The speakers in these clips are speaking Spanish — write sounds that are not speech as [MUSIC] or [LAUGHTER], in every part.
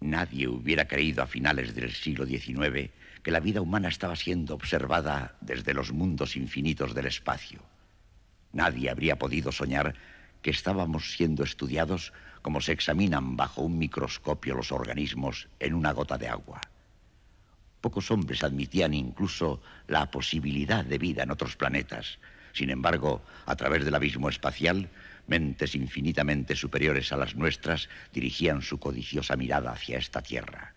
Nadie hubiera creído a finales del siglo XIX que la vida humana estaba siendo observada desde los mundos infinitos del espacio. Nadie habría podido soñar que estábamos siendo estudiados como se examinan bajo un microscopio los organismos en una gota de agua. Pocos hombres admitían incluso la posibilidad de vida en otros planetas. Sin embargo, a través del abismo espacial, mentes infinitamente superiores a las nuestras dirigían su codiciosa mirada hacia esta Tierra.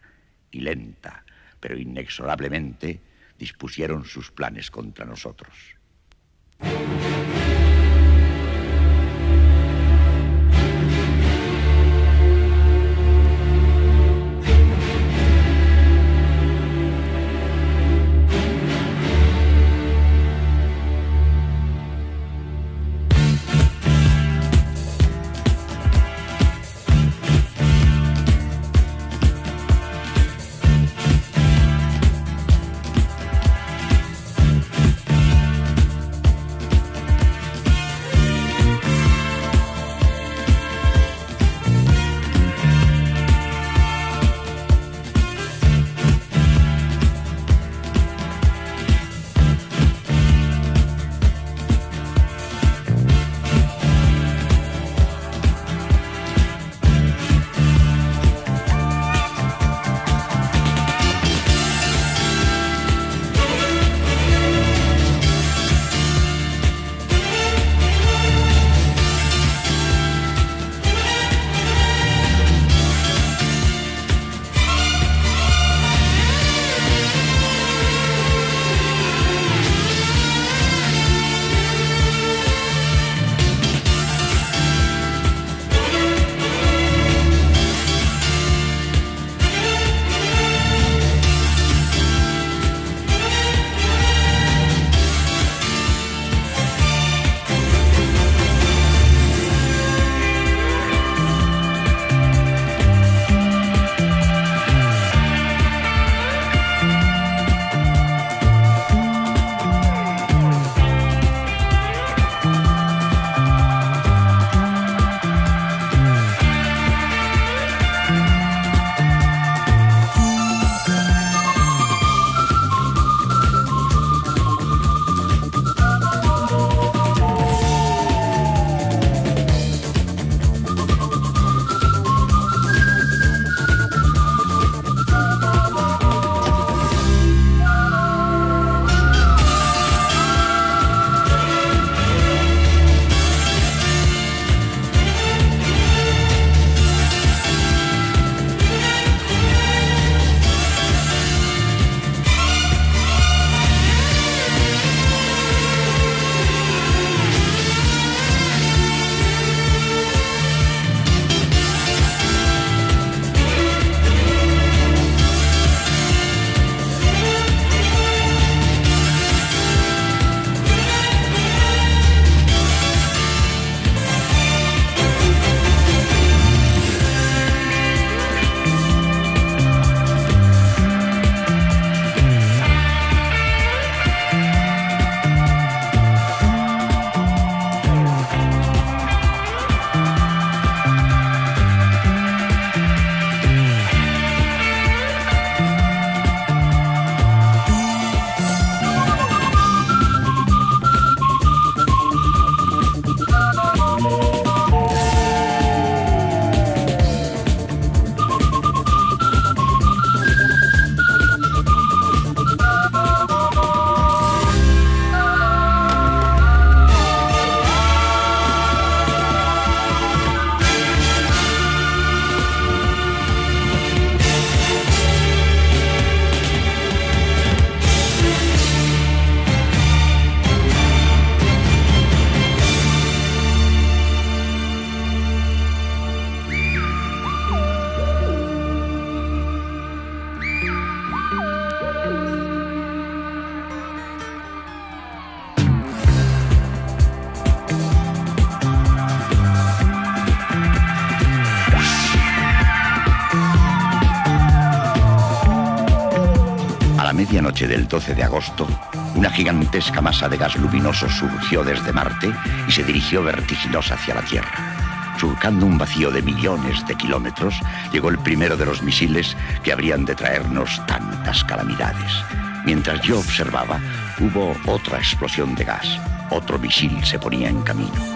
Y lenta, pero inexorablemente, dispusieron sus planes contra nosotros. Una gigantesca masa de gas luminoso surgió desde Marte y se dirigió vertiginosa hacia la Tierra. surcando un vacío de millones de kilómetros, llegó el primero de los misiles que habrían de traernos tantas calamidades. Mientras yo observaba, hubo otra explosión de gas. Otro misil se ponía en camino.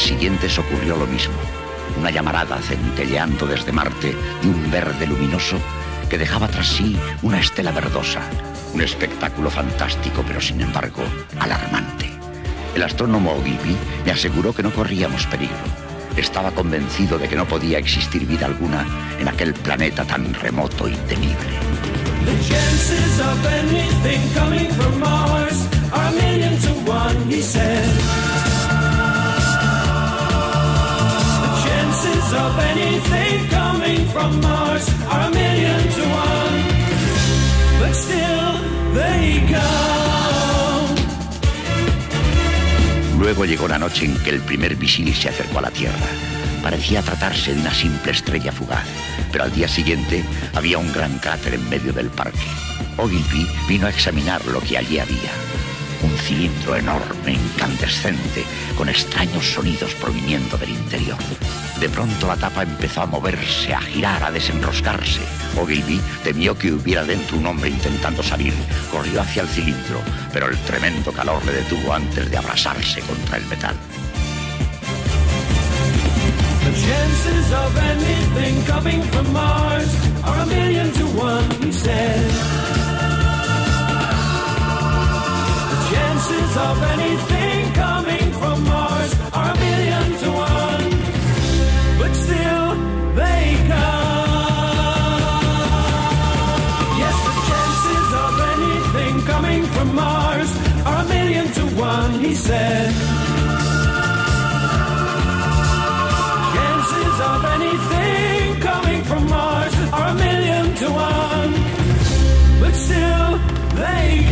Siguientes ocurrió lo mismo. Una llamarada centelleando desde Marte de un verde luminoso que dejaba tras sí una estela verdosa. Un espectáculo fantástico, pero sin embargo alarmante. El astrónomo Ogilvy me aseguró que no corríamos peligro. Estaba convencido de que no podía existir vida alguna en aquel planeta tan remoto y temible. Anything coming from Mars are a million to one. But still, they. Luego llegó la noche en que el primer misil se acercó a la Tierra. Parecía tratarse de una simple estrella fugaz, pero al día siguiente había un gran cráter en medio del parque. Ogilvy vino a examinar lo que allí había un cilindro enorme, incandescente, con extraños sonidos proviniendo del interior. De pronto la tapa empezó a moverse, a girar, a desenroscarse. Ogilvy temió que hubiera dentro un hombre intentando salir. Corrió hacia el cilindro, pero el tremendo calor le detuvo antes de abrasarse contra el metal. one. But still, they come. Yes, the chances of anything coming from Mars are a million to one, he said. Chances of anything coming from Mars are a million to one. But still, they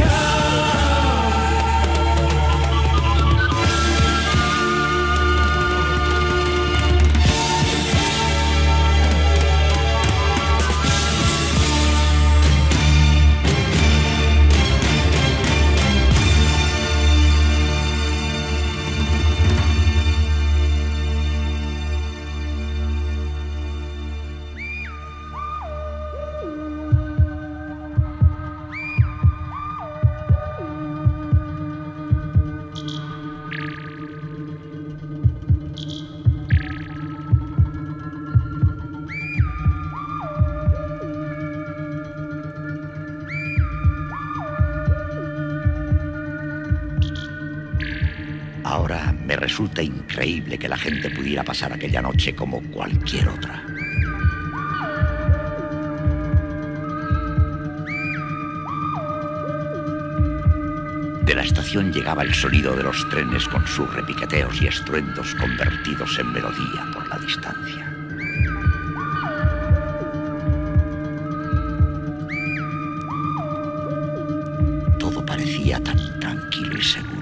resulta increíble que la gente pudiera pasar aquella noche como cualquier otra. De la estación llegaba el sonido de los trenes con sus repiqueteos y estruendos convertidos en melodía por la distancia. Todo parecía tan tranquilo y seguro.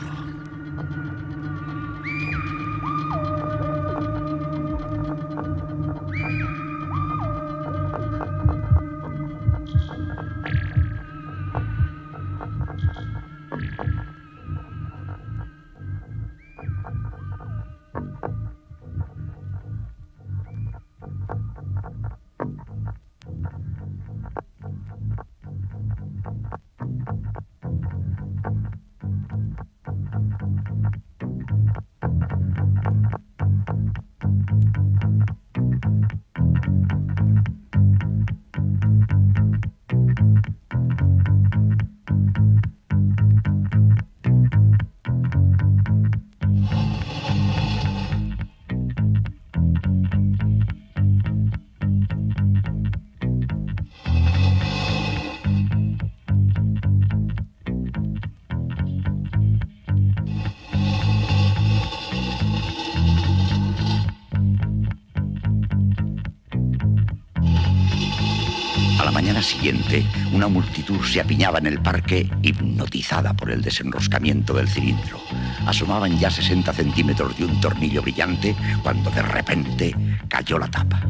Se apiñaba en el parque hipnotizada por el desenroscamiento del cilindro. Asomaban ya 60 centímetros de un tornillo brillante cuando de repente cayó la tapa.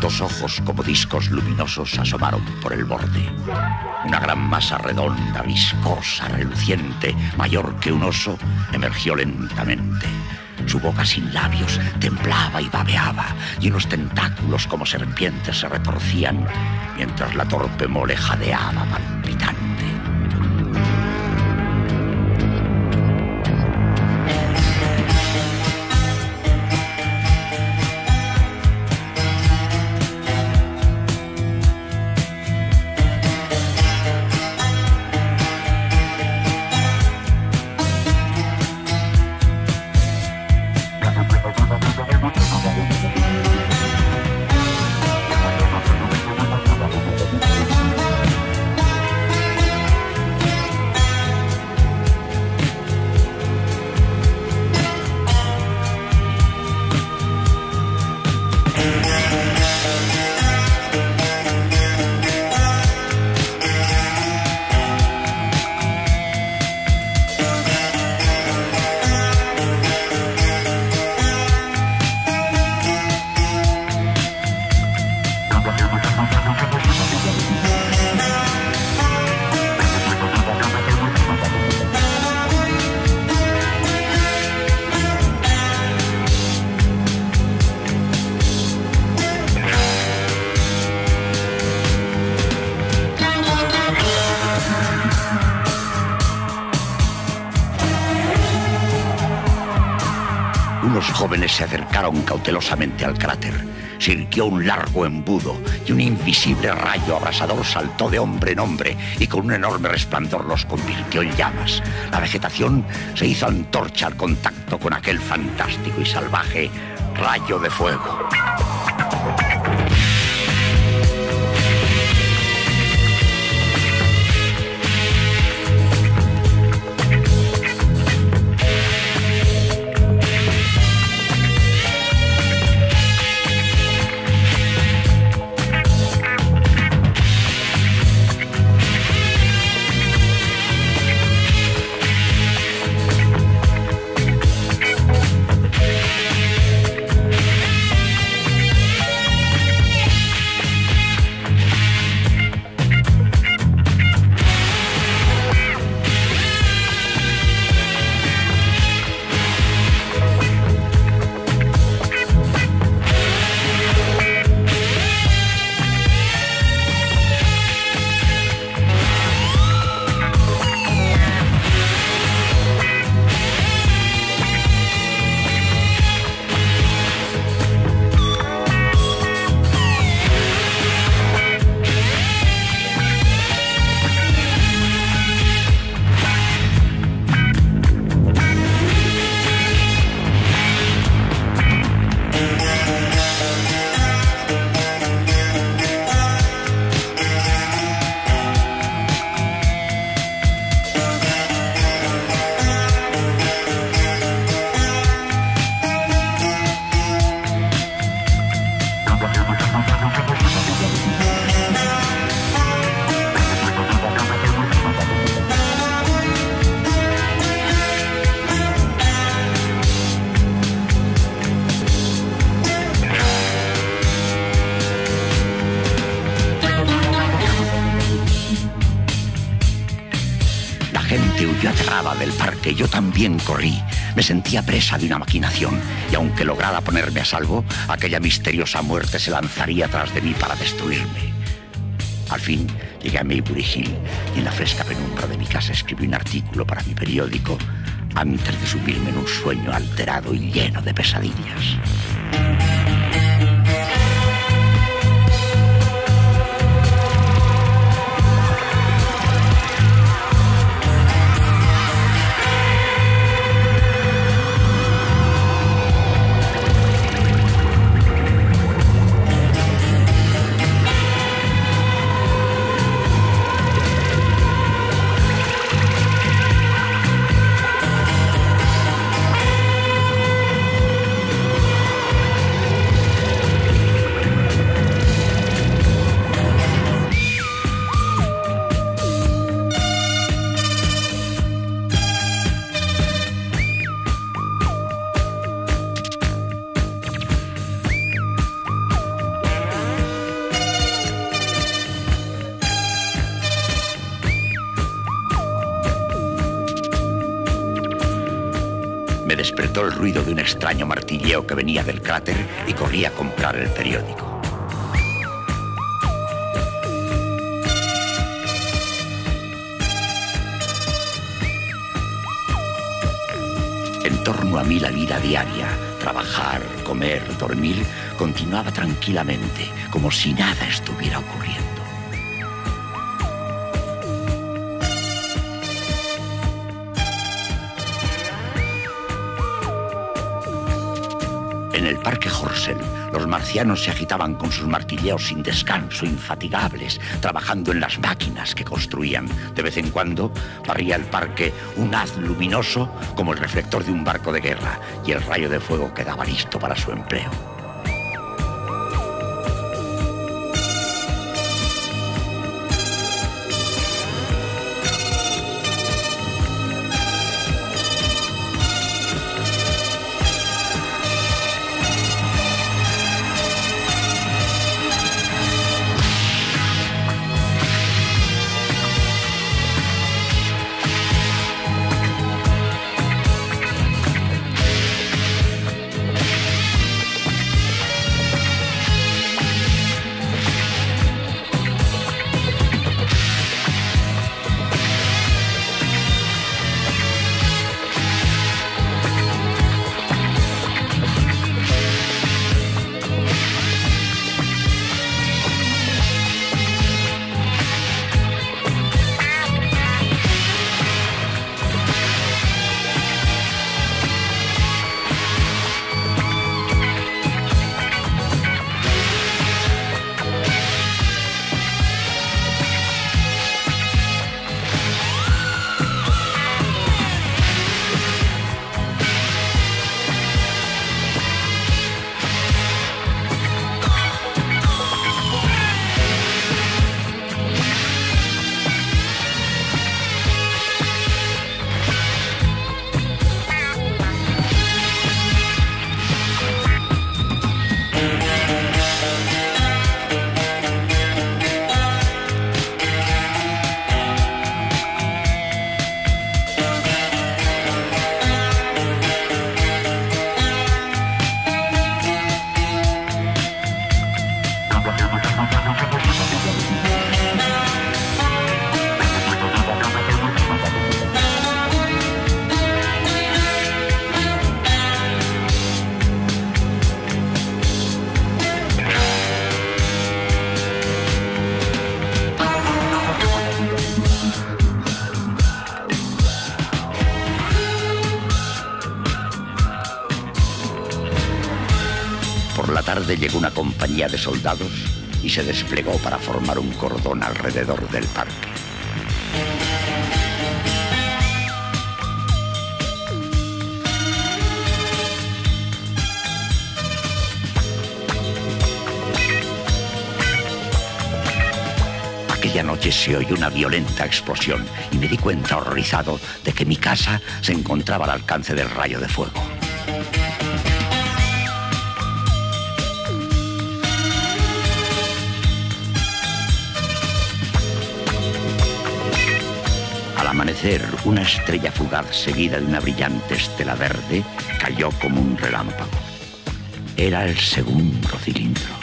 Dos ojos como discos luminosos asomaron por el borde. Una gran masa redonda, viscosa, reluciente, mayor que un oso, emergió lentamente. Su boca sin labios temblaba y babeaba, y unos tentáculos como serpientes se retorcían, mientras la torpe mole jadeaba se acercaron cautelosamente al cráter. Sirvió un largo embudo y un invisible rayo abrasador saltó de hombre en hombre y con un enorme resplandor los convirtió en llamas. La vegetación se hizo antorcha al contacto con aquel fantástico y salvaje rayo de fuego. También corrí. Me sentía presa de una maquinación. Y aunque lograra ponerme a salvo, aquella misteriosa muerte se lanzaría tras de mí para destruirme. Al fin llegué a Maybury Hill y en la fresca penumbra de mi casa escribí un artículo para mi periódico antes de sumirme en un sueño alterado y lleno de pesadillas. Extraño martilleo que venía del cráter y corría a comprar el periódico. En torno a mí la vida diaria, trabajar, comer, dormir, continuaba tranquilamente, como si nada estuviera ocurriendo. Parque Horsel, los marcianos se agitaban con sus martilleos sin descanso, infatigables, trabajando en las máquinas que construían. De vez en cuando barría el parque un haz luminoso como el reflector de un barco de guerra y el rayo de fuego quedaba listo para su empleo. De soldados y se desplegó para formar un cordón alrededor del parque. Aquella noche se oyó una violenta explosión y me di cuenta horrorizado de que mi casa se encontraba al alcance del rayo de fuego. Una estrella fugaz seguida de una brillante estela verde cayó como un relámpago. Era el segundo cilindro.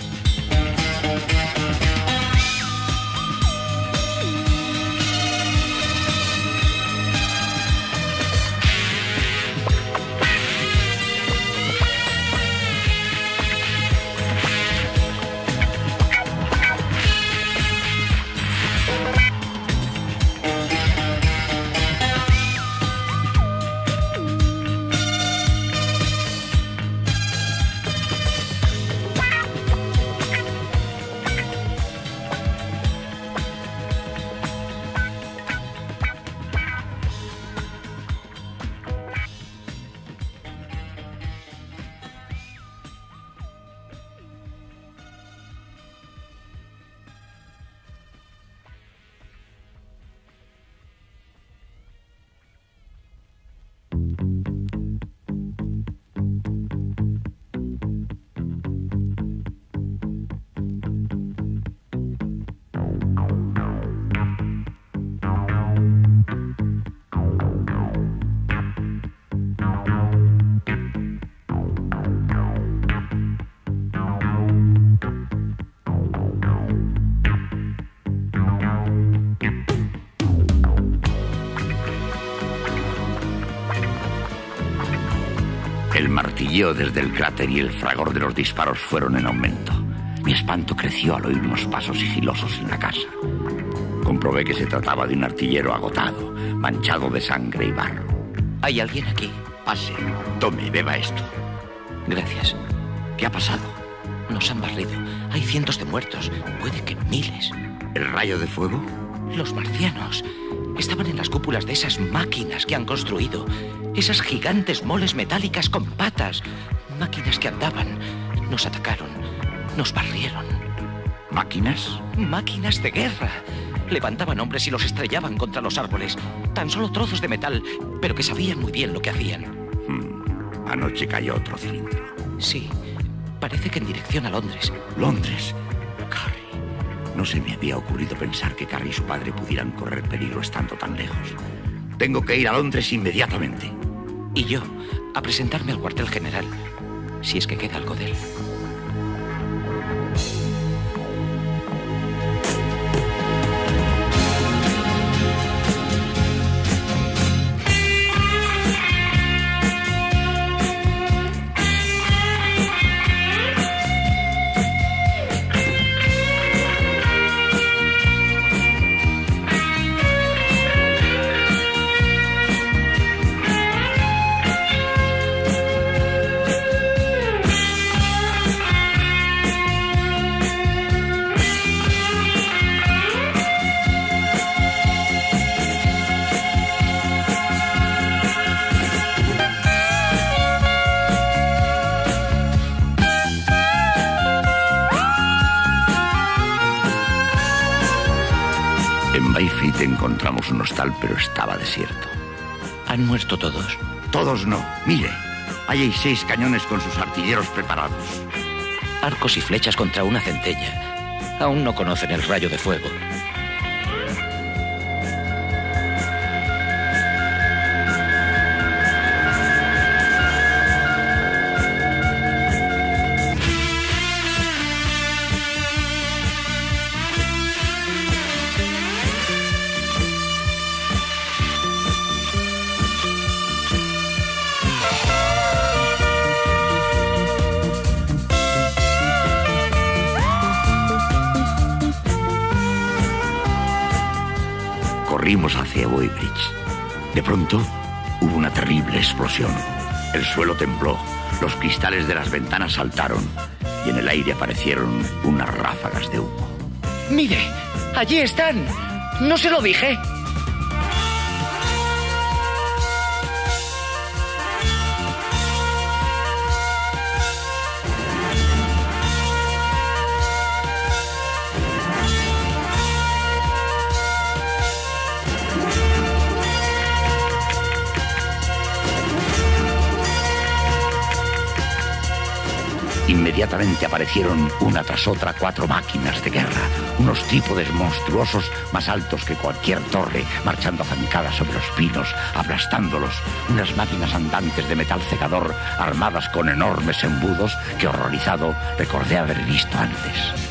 Desde el cráter y el fragor de los disparos fueron en aumento. Mi espanto creció al oír unos pasos sigilosos en la casa. Comprobé que se trataba de un artillero agotado, manchado de sangre y barro. ¿Hay alguien aquí? Pase, tome, beba esto. Gracias. ¿Qué ha pasado? Nos han barrido. Hay cientos de muertos, puede que miles. ¿El rayo de fuego? Los marcianos. Estaban en las cúpulas de esas máquinas que han construido. Esas gigantes moles metálicas con patas. Máquinas que andaban. Nos atacaron. Nos barrieron. ¿Máquinas? Máquinas de guerra. Levantaban hombres y los estrellaban contra los árboles. Tan solo trozos de metal, pero que sabían muy bien lo que hacían. Hmm. Anoche cayó otro cilindro. Sí. Parece que en dirección a Londres. ¿Londres? Carrie. No se me había ocurrido pensar que Carrie y su padre pudieran correr peligro estando tan lejos. Tengo que ir a Londres inmediatamente. Y yo, a presentarme al cuartel general, si es que queda algo de él. Mire, ahí hay seis cañones con sus artilleros preparados. Arcos y flechas contra una centella. Aún no conocen el rayo de fuego. Corrimos hacia Weybridge. De pronto hubo una terrible explosión. El suelo tembló, los cristales de las ventanas saltaron y en el aire aparecieron unas ráfagas de humo. ¡Mire! ¡Allí están! ¿No se lo dije? Inmediatamente aparecieron una tras otra cuatro máquinas de guerra, unos trípodes monstruosos más altos que cualquier torre, marchando zancadas sobre los pinos, aplastándolos, unas máquinas andantes de metal cegador armadas con enormes embudos que horrorizado recordé haber visto antes.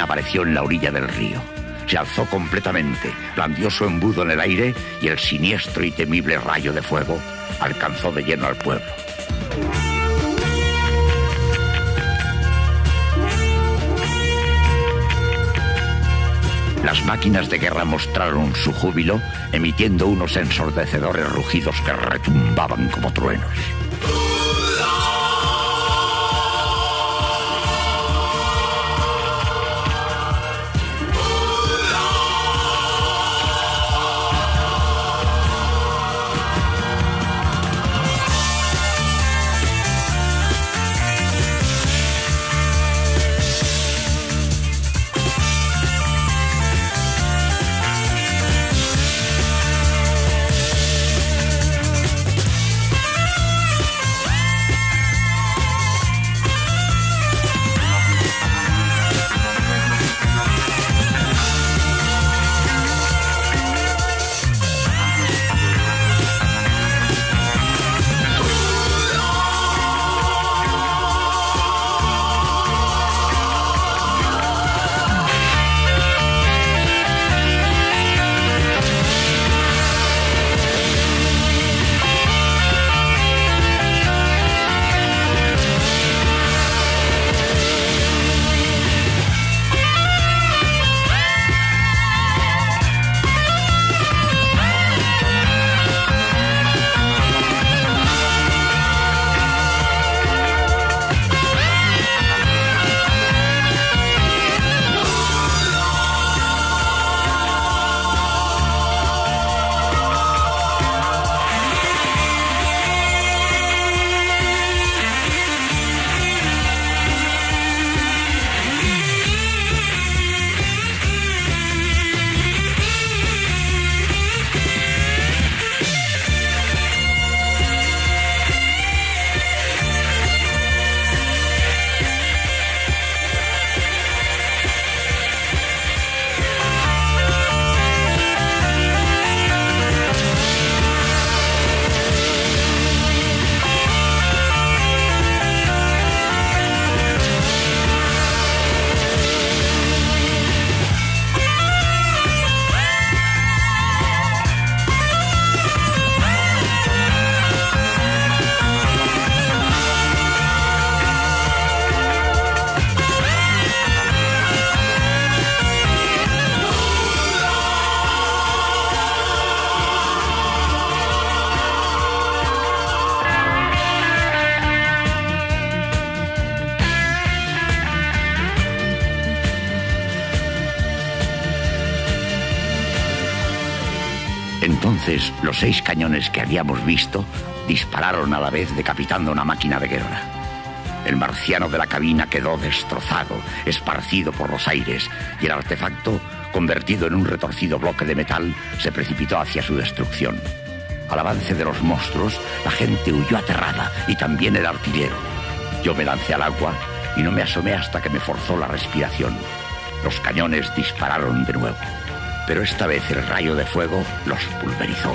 Apareció en la orilla del río. Se alzó completamente, blandió su embudo en el aire y el siniestro y temible rayo de fuego alcanzó de lleno al pueblo. Las máquinas de guerra mostraron su júbilo, emitiendo unos ensordecedores rugidos que retumbaban como truenos. Los seis cañones que habíamos visto dispararon a la vez decapitando una máquina de guerra. El marciano de la cabina quedó destrozado, esparcido por los aires, y el artefacto, convertido en un retorcido bloque de metal, se precipitó hacia su destrucción. Al avance de los monstruos, la gente huyó aterrada y también el artillero. Yo me lancé al agua y no me asomé hasta que me forzó la respiración. Los cañones dispararon de nuevo, pero esta vez el rayo de fuego los pulverizó.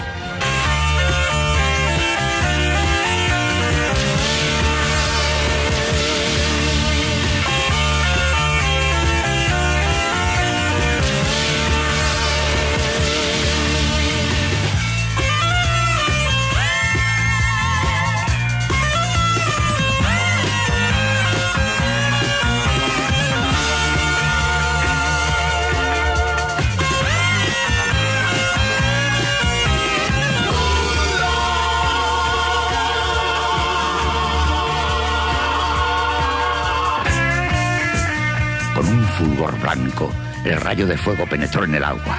El rayo de fuego penetró en el agua.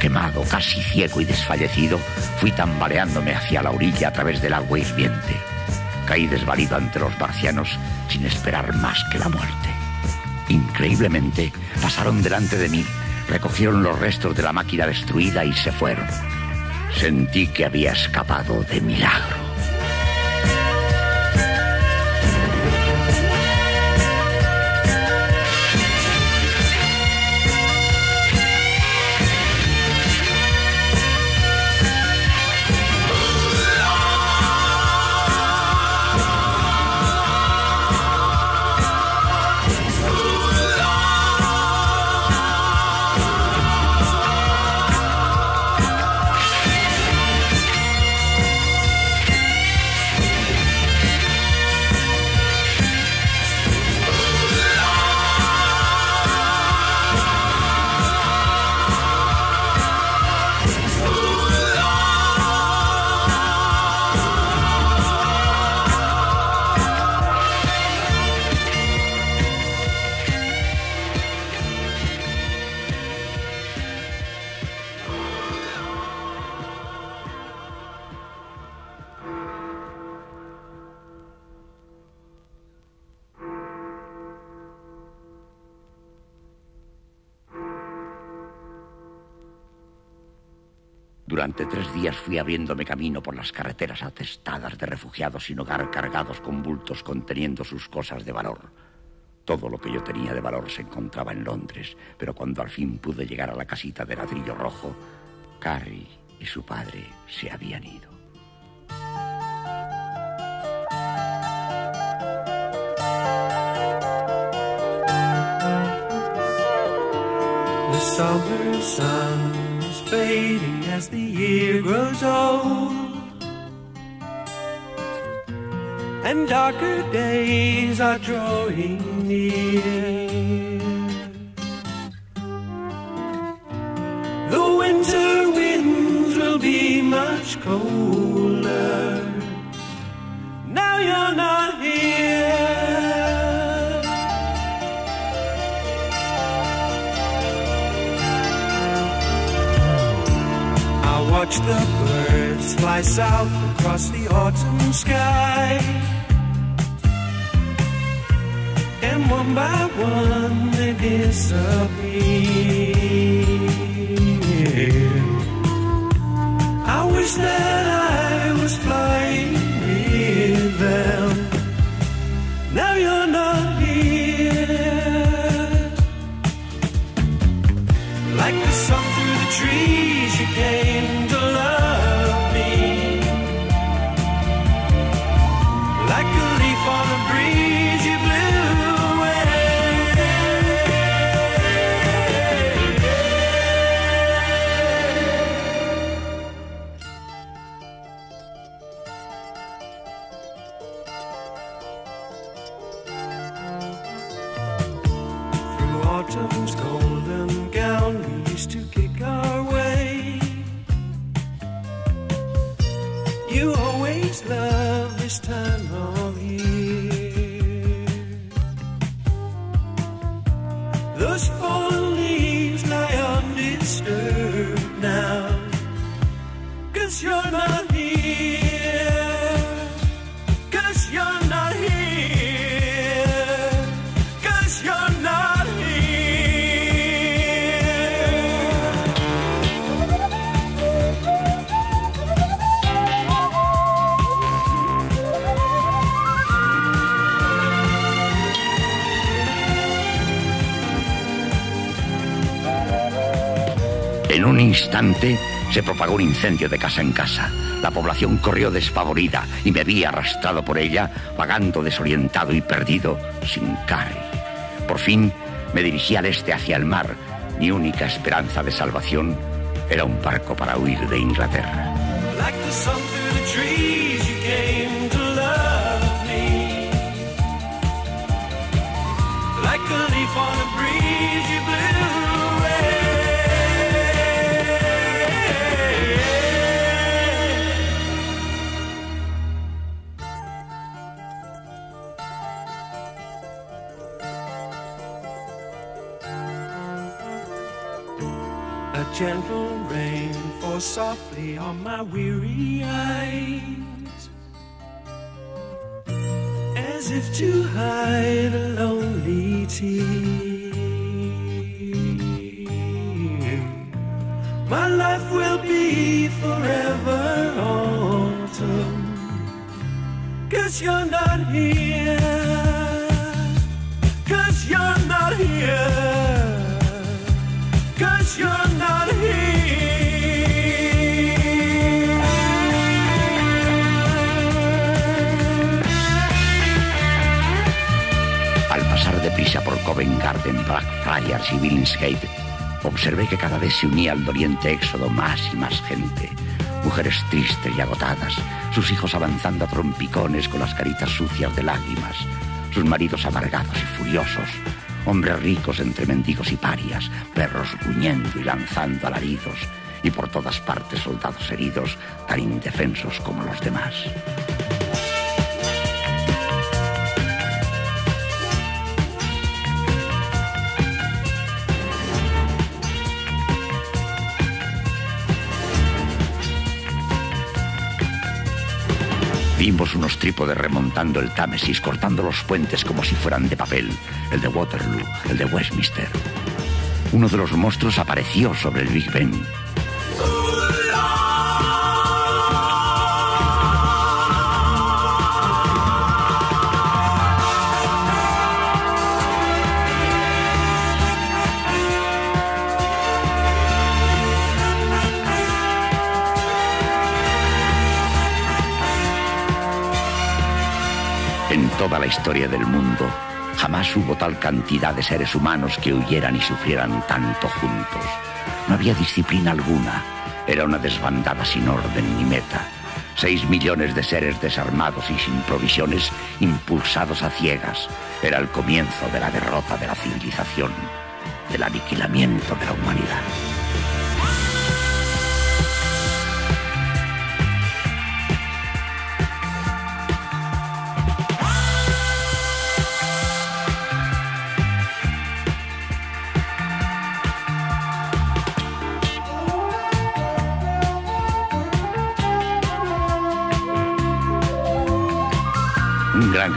Quemado, casi ciego y desfallecido, fui tambaleándome hacia la orilla a través del agua hirviente. Caí desvalido ante los marcianos sin esperar más que la muerte. Increíblemente, pasaron delante de mí, recogieron los restos de la máquina destruida y se fueron. Sentí que había escapado de milagro. Durante tres días fui abriéndome camino por las carreteras atestadas de refugiados sin hogar cargados con bultos conteniendo sus cosas de valor. Todo lo que yo tenía de valor se encontraba en Londres, pero cuando al fin pude llegar a la casita de ladrillo rojo, Carrie y su padre se habían ido. fading as the year grows old. And darker days are drawing near. The winter winds will be much colder. Now you're not here. Watch the birds fly south across the autumn sky. And one by one they disappear. I wish that I un incendio de casa en casa. La población corrió despavorida y me vi arrastrado por ella, vagando desorientado y perdido, sin Carrie. Por fin me dirigí al este hacia el mar. Mi única esperanza de salvación era un barco para huir de Inglaterra. On my weary eyes As if to hide a lonely tear. My life will be forever autumn Cause you're not here Covent Garden, Blackfriars y Billingsgate, observé que cada vez se unía al doliente éxodo más y más gente. Mujeres tristes y agotadas, sus hijos avanzando a trompicones con las caritas sucias de lágrimas, sus maridos amargados y furiosos, hombres ricos entre mendigos y parias, perros gruñendo y lanzando alaridos, y por todas partes soldados heridos, tan indefensos como los demás. Vimos unos trípodes remontando el Támesis, cortando los puentes como si fueran de papel, el de Waterloo, el de Westminster. Uno de los monstruos apareció sobre el Big Ben. Toda la historia del mundo, jamás hubo tal cantidad de seres humanos que huyeran y sufrieran tanto juntos. No había disciplina alguna. Era una desbandada sin orden ni meta. Seis millones de seres desarmados y sin provisiones, impulsados a ciegas. Era el comienzo de la derrota de la civilización, del aniquilamiento de la humanidad.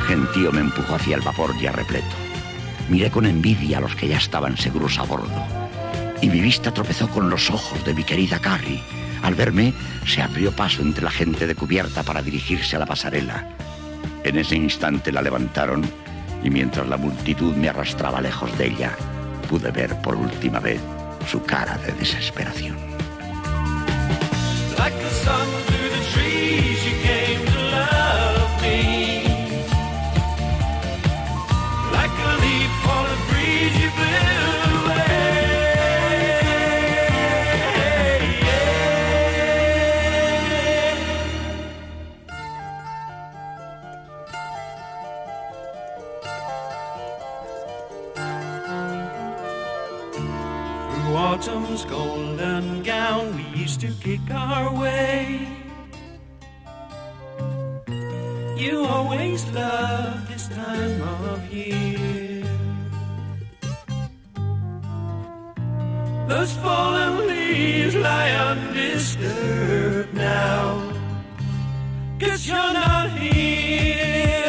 Gentío me empujó hacia el vapor ya repleto. Miré con envidia a los que ya estaban seguros a bordo. Y mi vista tropezó con los ojos de mi querida Carrie. Al verme, se abrió paso entre la gente de cubierta para dirigirse a la pasarela. En ese instante la levantaron y mientras la multitud me arrastraba lejos de ella, pude ver por última vez su cara de desesperación. To kick our way. You always love this time of year. Those fallen leaves lie undisturbed now. Cause you're not here.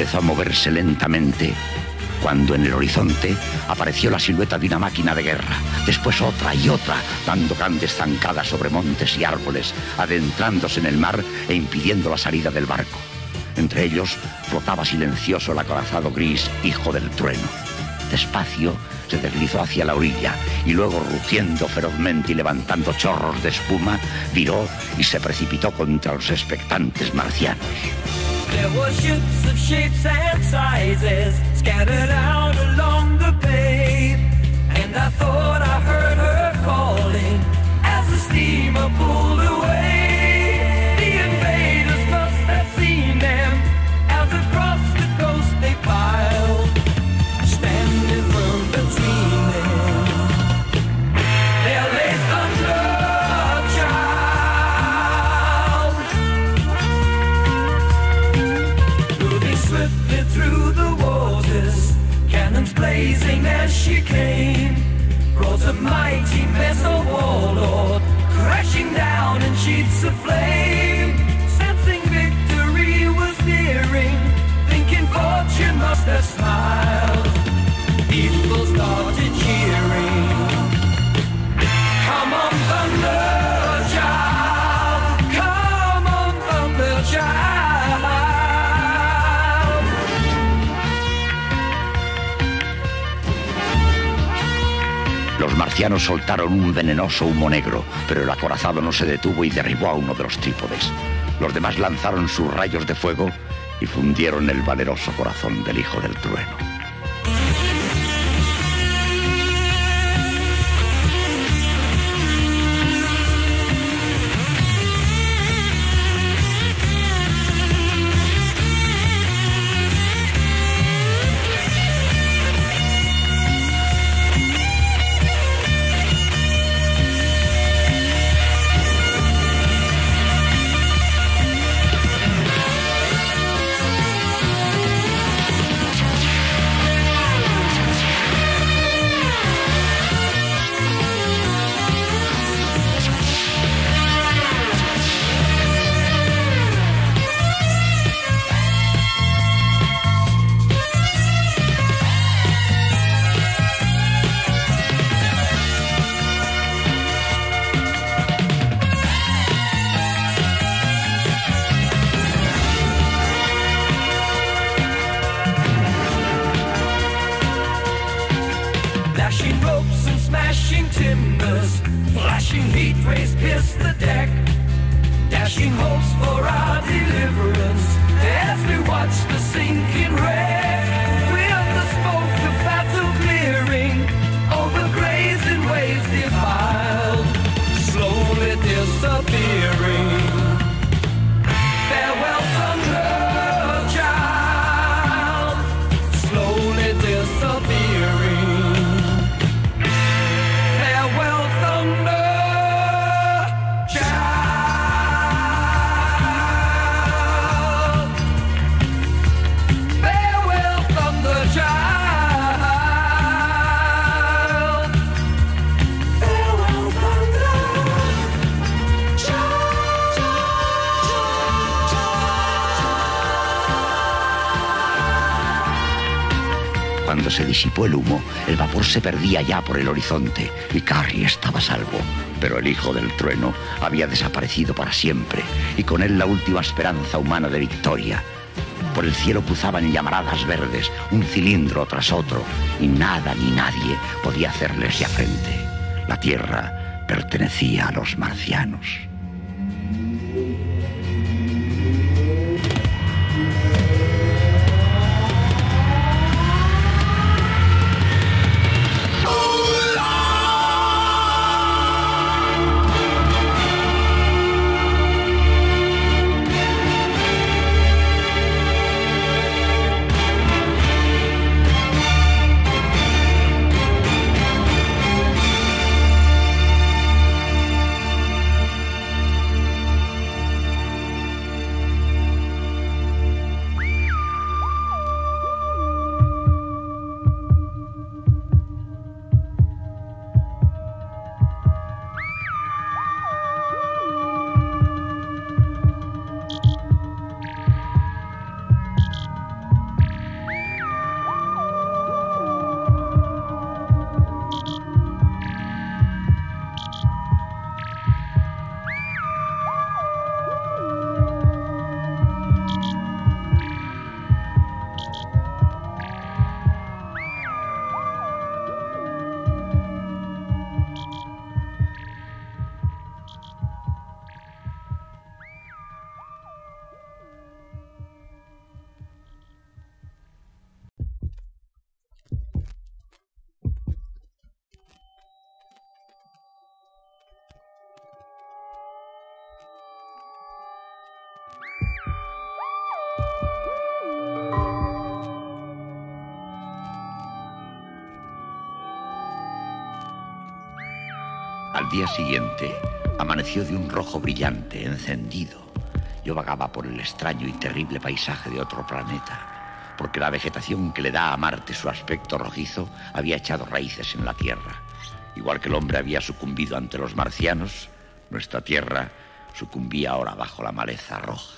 Empezó a moverse lentamente cuando en el horizonte apareció la silueta de una máquina de guerra, después otra y otra, dando grandes zancadas sobre montes y árboles, adentrándose en el mar e impidiendo la salida del barco. Entre ellos flotaba silencioso el acorazado gris, hijo del trueno. Despacio se deslizó hacia la orilla y luego, rugiendo ferozmente y levantando chorros de espuma, viró y se precipitó contra los expectantes marcianos. There were ships of shapes and sizes scattered out along the bay. And I thought I heard her calling as the steamer pulled came. Brought a mighty of warlord, crashing down in sheets of flame. Los marcianos soltaron un venenoso humo negro, pero el acorazado no se detuvo y derribó a uno de los trípodes. Los demás lanzaron sus rayos de fuego y fundieron el valeroso corazón del hijo del trueno. Se perdía ya por el horizonte y Carrie estaba salvo. Pero el hijo del trueno había desaparecido para siempre y con él la última esperanza humana de victoria. Por el cielo cruzaban llamaradas verdes, un cilindro tras otro, y nada ni nadie podía hacerles ya frente. La tierra pertenecía a los marcianos. Día siguiente amaneció de un rojo brillante, encendido. Yo vagaba por el extraño y terrible paisaje de otro planeta, porque la vegetación que le da a Marte su aspecto rojizo había echado raíces en la Tierra. Igual que el hombre había sucumbido ante los marcianos, nuestra Tierra sucumbía ahora bajo la maleza roja.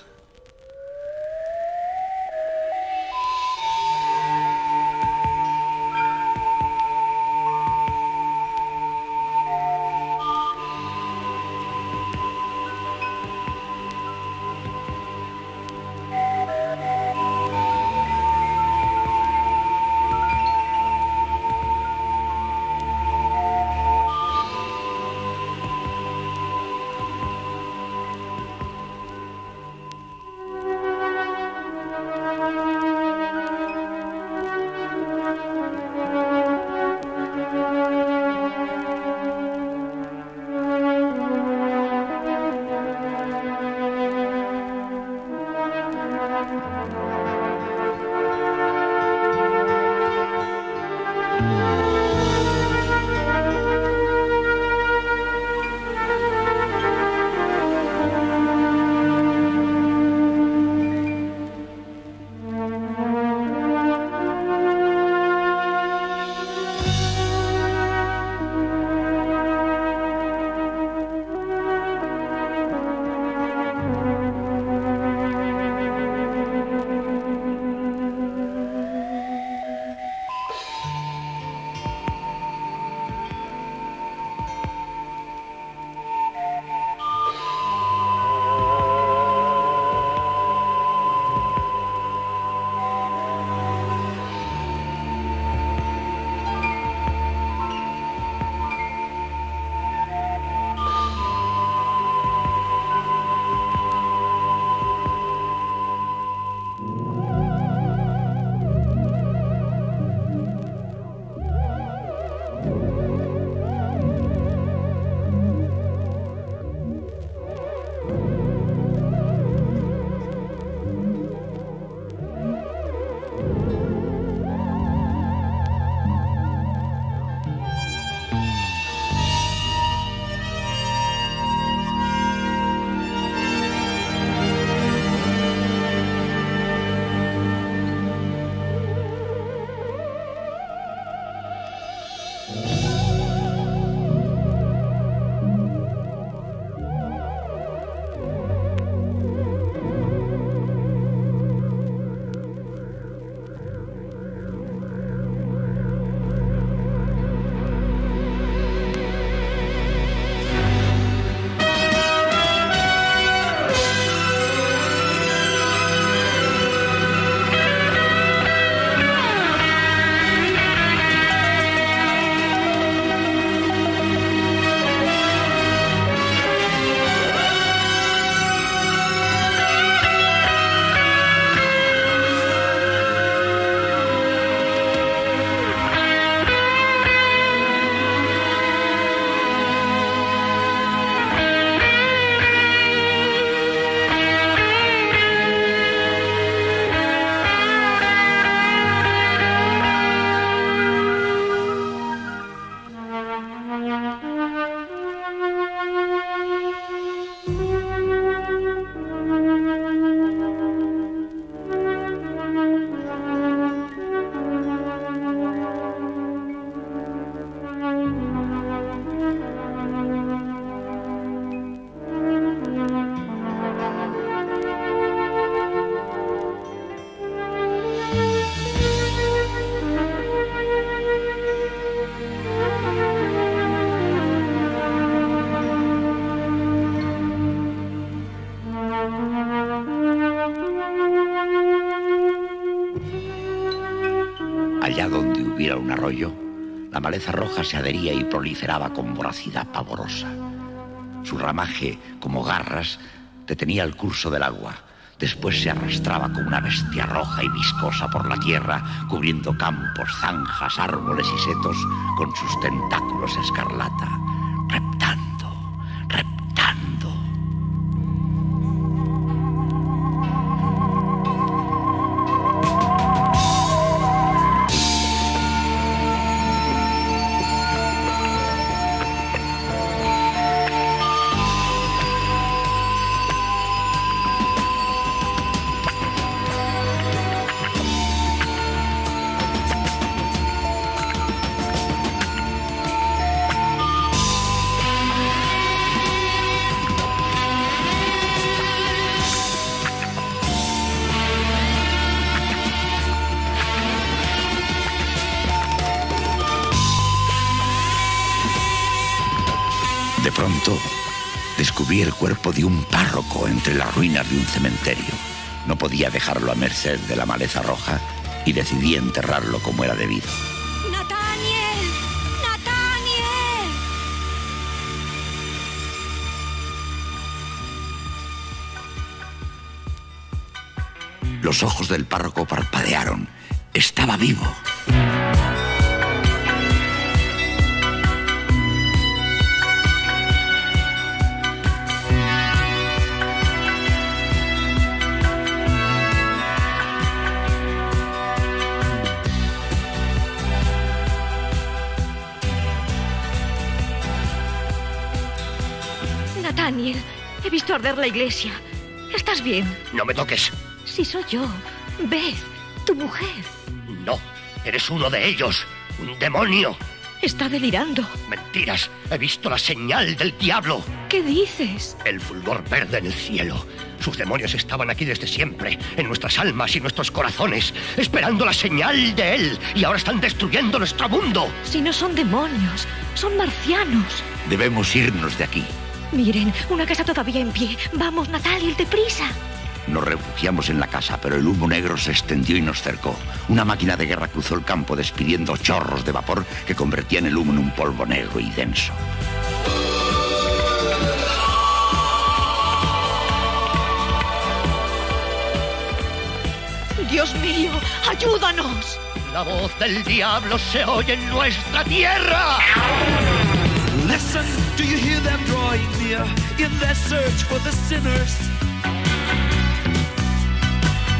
Maleza roja se adhería y proliferaba con voracidad pavorosa. Su ramaje, como garras, detenía el curso del agua. Después se arrastraba como una bestia roja y viscosa por la tierra, cubriendo campos, zanjas, árboles y setos con sus tentáculos escarlata, descubrí el cuerpo de un párroco entre las ruinas de un cementerio. No podía dejarlo a merced de la maleza roja y decidí enterrarlo como era debido. ¡Nathaniel! ¡Nathaniel! Los ojos del párroco parpadearon. Estaba vivo. Arder la iglesia. ¿Estás bien? No me toques. Si soy yo, Beth, tu mujer. No, eres uno de ellos. Un demonio. Está delirando. Mentiras. He visto la señal del diablo. ¿Qué dices? El fulgor verde en el cielo. Sus demonios estaban aquí desde siempre, en nuestras almas y nuestros corazones, esperando la señal de él. Y ahora están destruyendo nuestro mundo. Si no son demonios, son marcianos. Debemos irnos de aquí. Miren, una casa todavía en pie. Vamos, Nathaniel, deprisa. Nos refugiamos en la casa, pero el humo negro se extendió y nos cercó. Una máquina de guerra cruzó el campo despidiendo chorros de vapor que convertían el humo en un polvo negro y denso. Dios mío, ayúdanos. La voz del diablo se oye en nuestra tierra. Listen, do you hear them drawing near in their search for the sinners?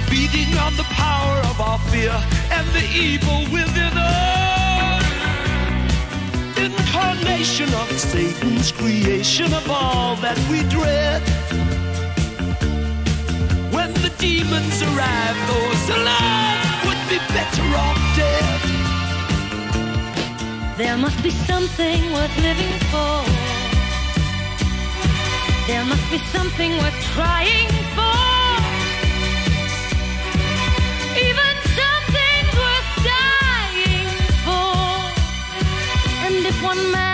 Feeding on the power of our fear and the evil within us. Incarnation of Satan's creation of all that we dread. When the demons arrive, those alive would be better off dead. There must be something worth living for. There must be something worth trying for. Even something worth dying for. And if one man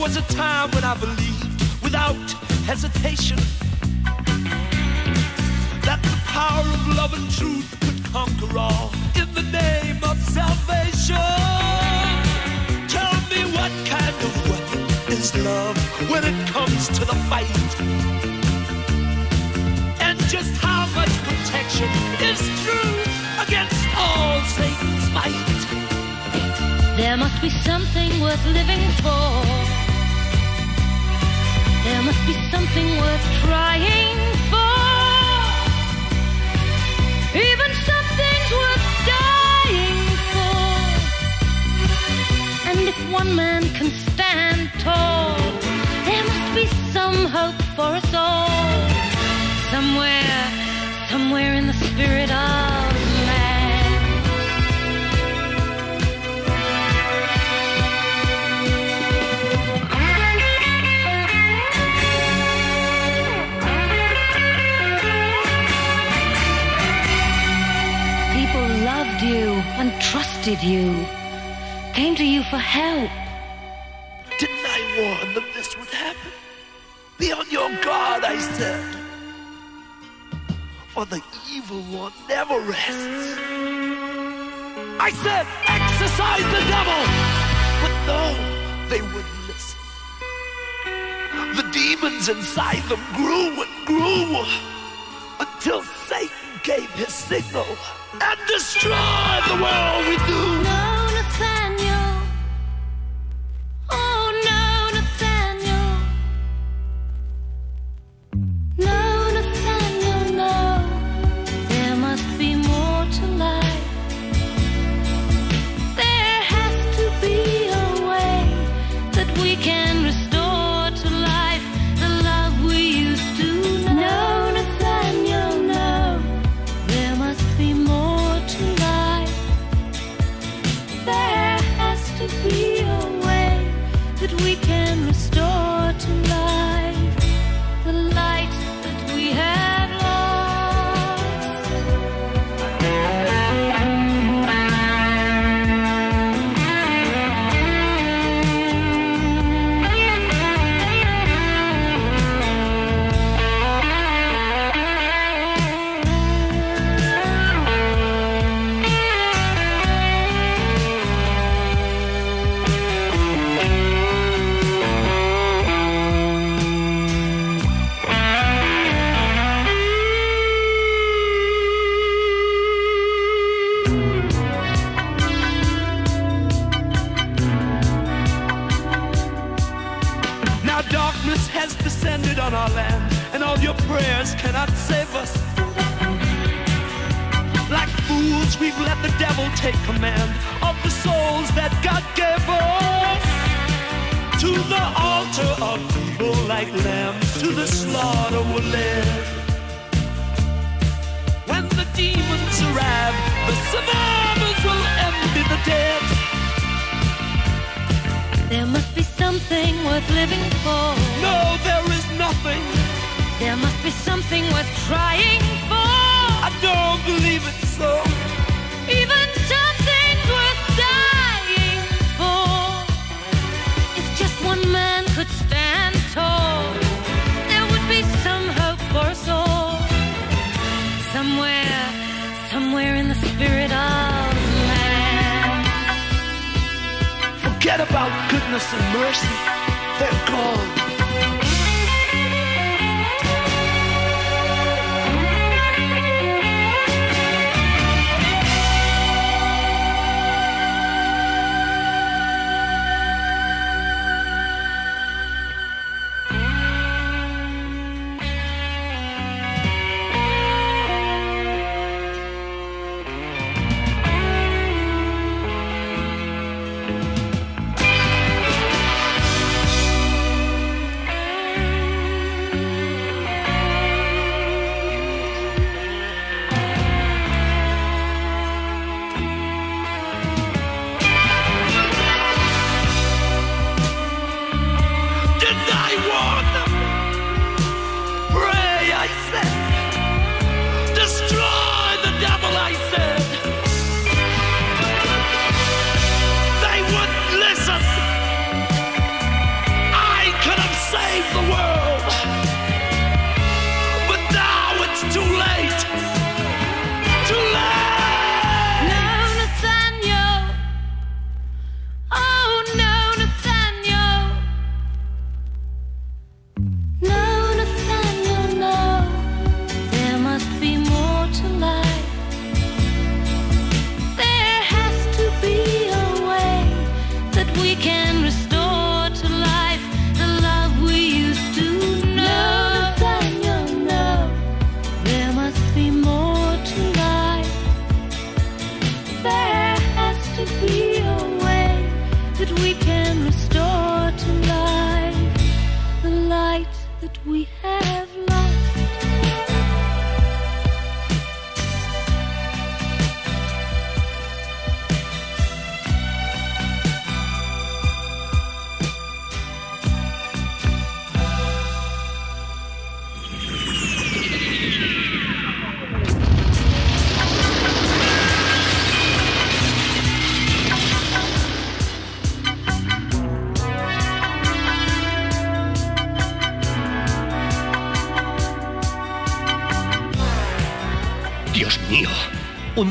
was a time when I believed without hesitation that the power of love and truth could conquer all in the name of salvation. Tell me what kind of weapon is love when it comes to the fight? And just how much protection is true against all Satan's might? There must be something worth living for. There must be something worth trying for. Even something's worth dying for. And if one man can stand tall, there must be some hope for us all. Somewhere, somewhere in the spirit of trusted you, came to you for help. Didn't I warn them this would happen? Be on your guard, I said. For the evil one never rests. I said, exercise the devil! But no, they wouldn't listen. The demons inside them grew and grew until Satan gave his signal and destroy the world with do.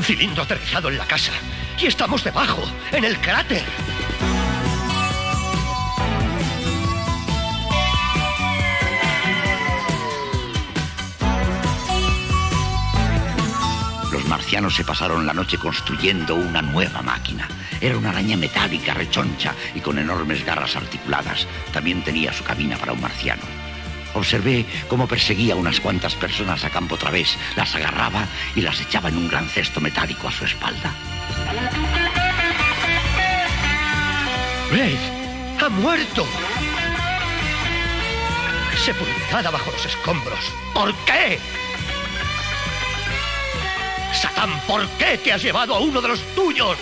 cilindro aterrizado en la casa. Y estamos debajo, en el cráter. Los marcianos se pasaron la noche construyendo una nueva máquina. Era una araña metálica, rechoncha y con enormes garras articuladas. También tenía su cabina para un marciano. Observé cómo perseguía a unas cuantas personas a campo través, las agarraba y las echaba en un gran cesto metálico a su espalda. Blade ha muerto. Sepultada bajo los escombros. ¿Por qué? Satán, ¿por qué te has llevado a uno de los tuyos?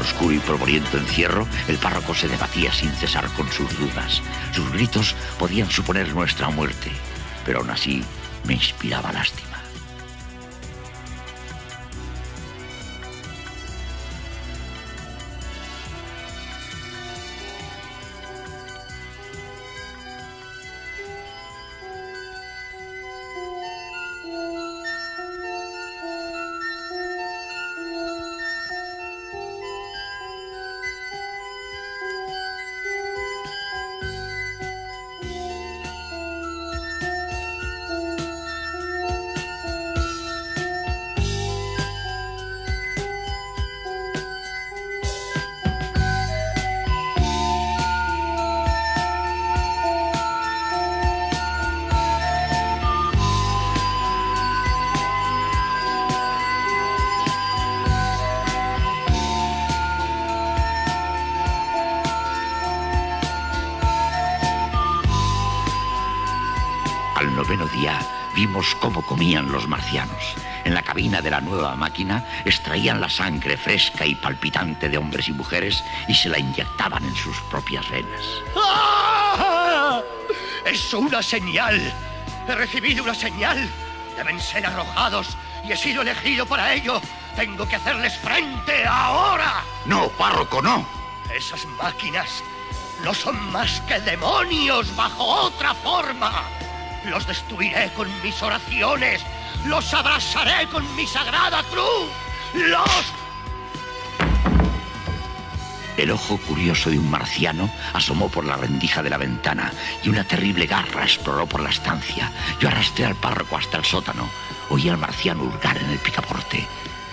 Oscuro y polvoriento encierro, el párroco se debatía sin cesar con sus dudas. Sus gritos podían suponer nuestra muerte, pero aún así me inspiraba lástima. Comían los marcianos. En la cabina de la nueva máquina extraían la sangre fresca y palpitante de hombres y mujeres y se la inyectaban en sus propias venas. ¡Ah! Es una señal. He recibido una señal. Deben ser arrojados y he sido elegido para ello. Tengo que hacerles frente ahora. No, párroco, no. Esas máquinas no son más que demonios bajo otra forma. Los destruiré con mis oraciones. Los abrazaré con mi sagrada cruz. Los... El ojo curioso de un marciano asomó por la rendija de la ventana y una terrible garra exploró por la estancia. Yo arrastré al párroco hasta el sótano. Oí al marciano hurgar en el picaporte.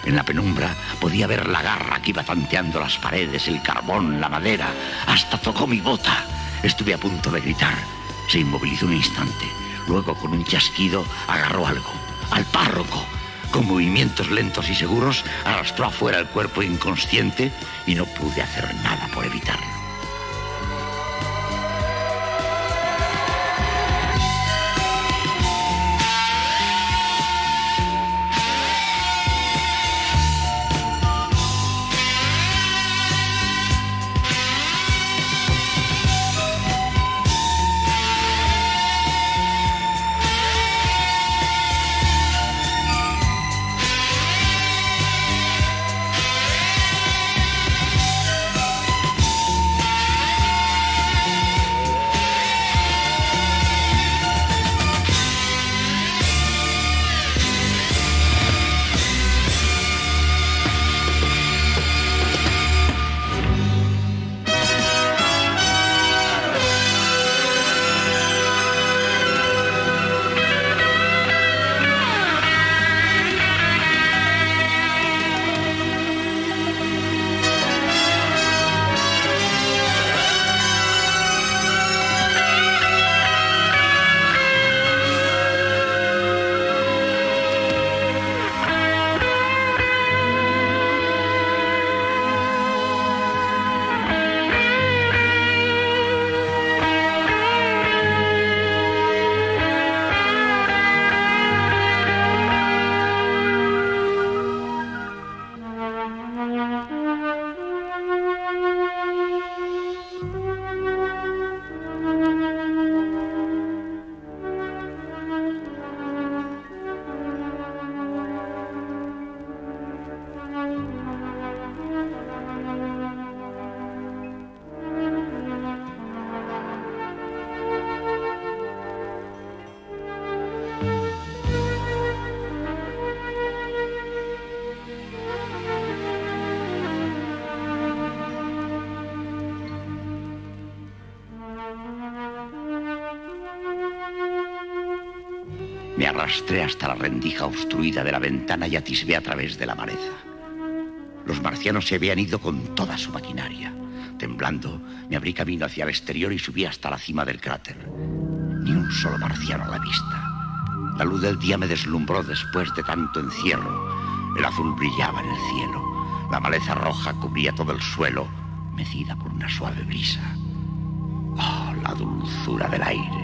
En la penumbra podía ver la garra que iba tanteando las paredes, el carbón, la madera. Hasta tocó mi bota. Estuve a punto de gritar. Se inmovilizó un instante. Luego, con un chasquido, agarró algo. Al párroco. Con movimientos lentos y seguros, arrastró afuera el cuerpo inconsciente y no pude hacer nada por evitarlo. Arrastré hasta la rendija obstruida de la ventana y atisbé a través de la maleza. Los marcianos se habían ido con toda su maquinaria. Temblando, me abrí camino hacia el exterior y subí hasta la cima del cráter. Ni un solo marciano a la vista. La luz del día me deslumbró después de tanto encierro. El azul brillaba en el cielo. La maleza roja cubría todo el suelo, mecida por una suave brisa. Oh, la dulzura del aire.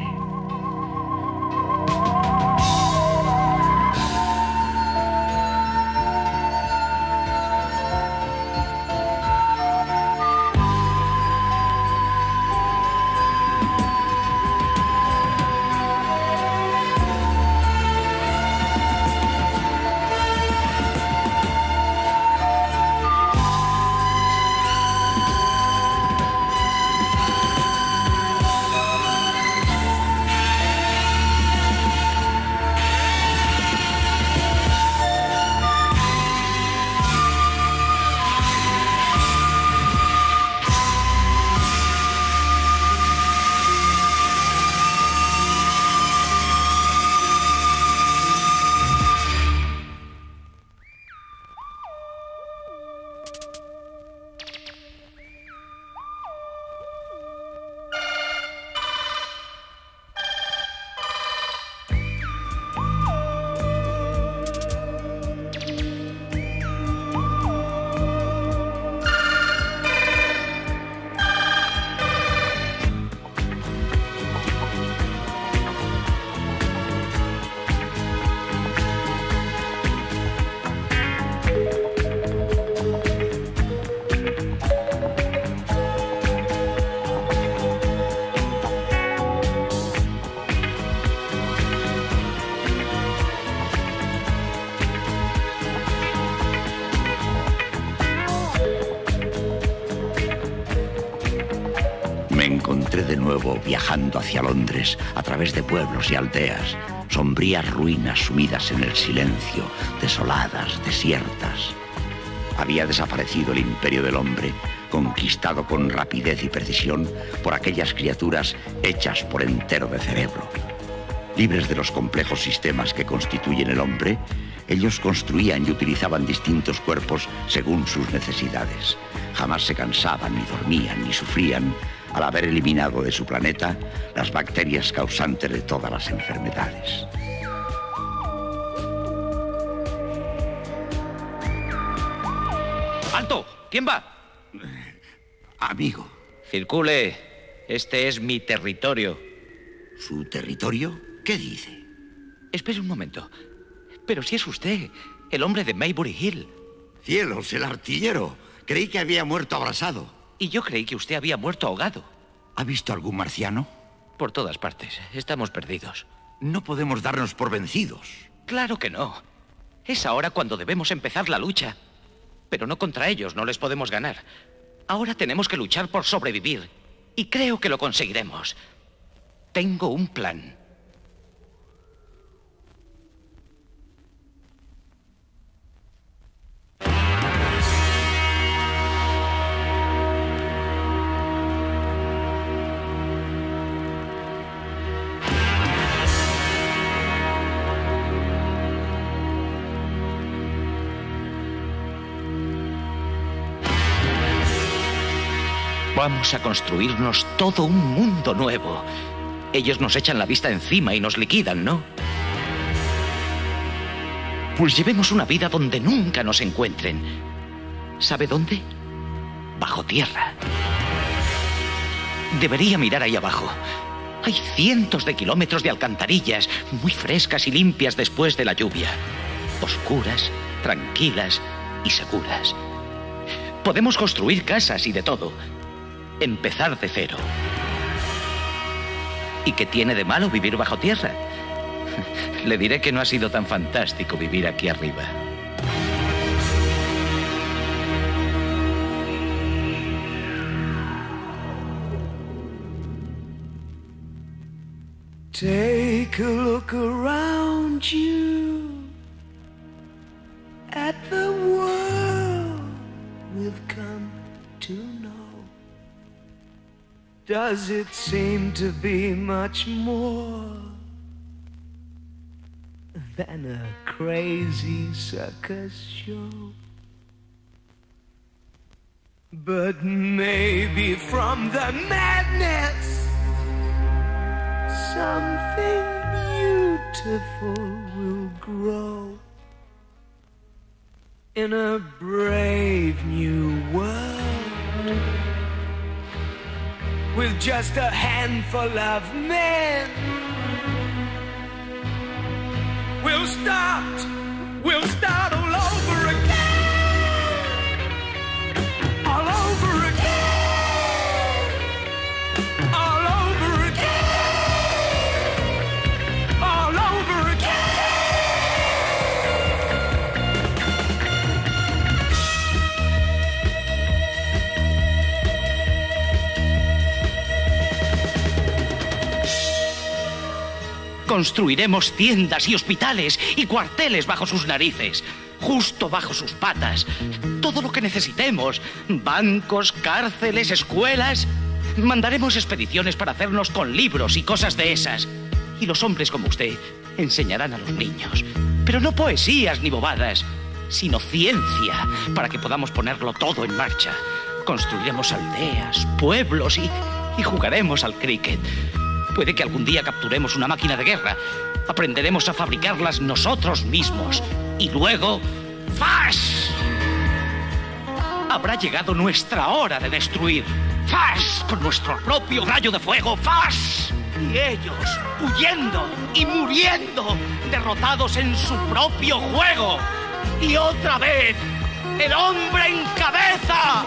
Hacia Londres a través de pueblos y aldeas, sombrías ruinas sumidas en el silencio, desoladas, desiertas. Había desaparecido el imperio del hombre, conquistado con rapidez y precisión por aquellas criaturas hechas por entero de cerebro. Libres de los complejos sistemas que constituyen el hombre, ellos construían y utilizaban distintos cuerpos según sus necesidades. Jamás se cansaban, ni dormían, ni sufrían al haber eliminado de su planeta las bacterias causantes de todas las enfermedades. ¡Alto! ¿Quién va? Amigo, Circule. Este es mi territorio. ¿su territorio? ¿Qué dice? Espere un momento. Pero si es usted, el hombre de Maybury Hill. Cielos, el artillero. Creí que había muerto abrasado. Y yo creí que usted había muerto ahogado. ¿Ha visto algún marciano? Por todas partes. Estamos perdidos. No podemos darnos por vencidos. Claro que no. Es ahora cuando debemos empezar la lucha. Pero no contra ellos, no les podemos ganar. Ahora tenemos que luchar por sobrevivir. Y creo que lo conseguiremos. Tengo un plan. Vamos a construirnos todo un mundo nuevo. Ellos nos echan la vista encima y nos liquidan, ¿no? Pues llevemos una vida donde nunca nos encuentren. ¿Sabe dónde? Bajo tierra. Debería mirar ahí abajo. Hay cientos de kilómetros de alcantarillas, muy frescas y limpias después de la lluvia. Oscuras, tranquilas y seguras. Podemos construir casas y de todo. Empezar de cero. ¿Y qué tiene de malo vivir bajo tierra? [LAUGHS] Le diré que no ha sido tan fantástico vivir aquí arriba. Take a look around you at the world we've come to. Does it seem to be much more than a crazy circus show? But maybe from the madness something beautiful will grow in a brave new world with just a handful of men. We'll start, we'll start all over again, Construiremos tiendas y hospitales y cuarteles bajo sus narices, justo bajo sus patas. Todo lo que necesitemos. Bancos, cárceles, escuelas. Mandaremos expediciones para hacernos con libros y cosas de esas. Y los hombres como usted enseñarán a los niños. Pero no poesías ni bobadas, sino ciencia, para que podamos ponerlo todo en marcha. Construiremos aldeas, pueblos y, y jugaremos al cricket. Puede que algún día capturemos una máquina de guerra. Aprenderemos a fabricarlas nosotros mismos. Y luego... ¡Fas! Habrá llegado nuestra hora de destruir. ¡Fas! Con nuestro propio rayo de fuego. ¡Fas! Y ellos, huyendo y muriendo, derrotados en su propio juego. Y otra vez, el hombre en cabeza.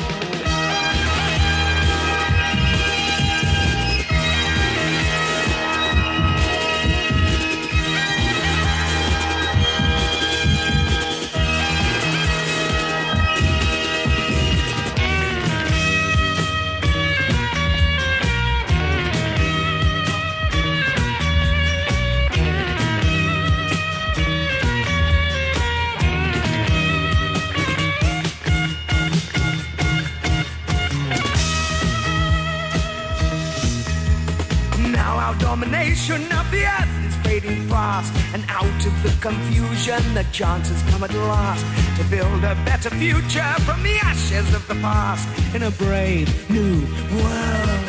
Nation of the earth is fading fast, and out of the confusion, the chance has come at last to build a better future from the ashes of the past in a brave new world.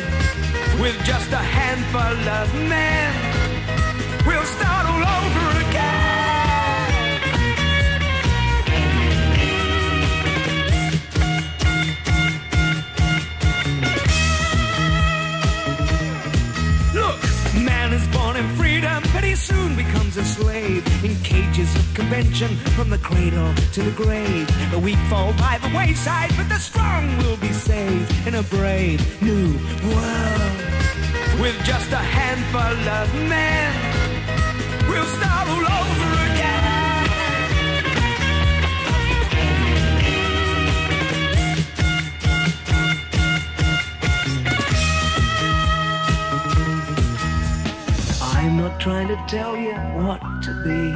With just a handful of men, we'll start all over again. Becomes a slave in cages of convention from the cradle to the grave. The weak fall by the wayside, but the strong will be saved in a brave new world. With just a handful of men, we'll start all over not trying to tell you what to be.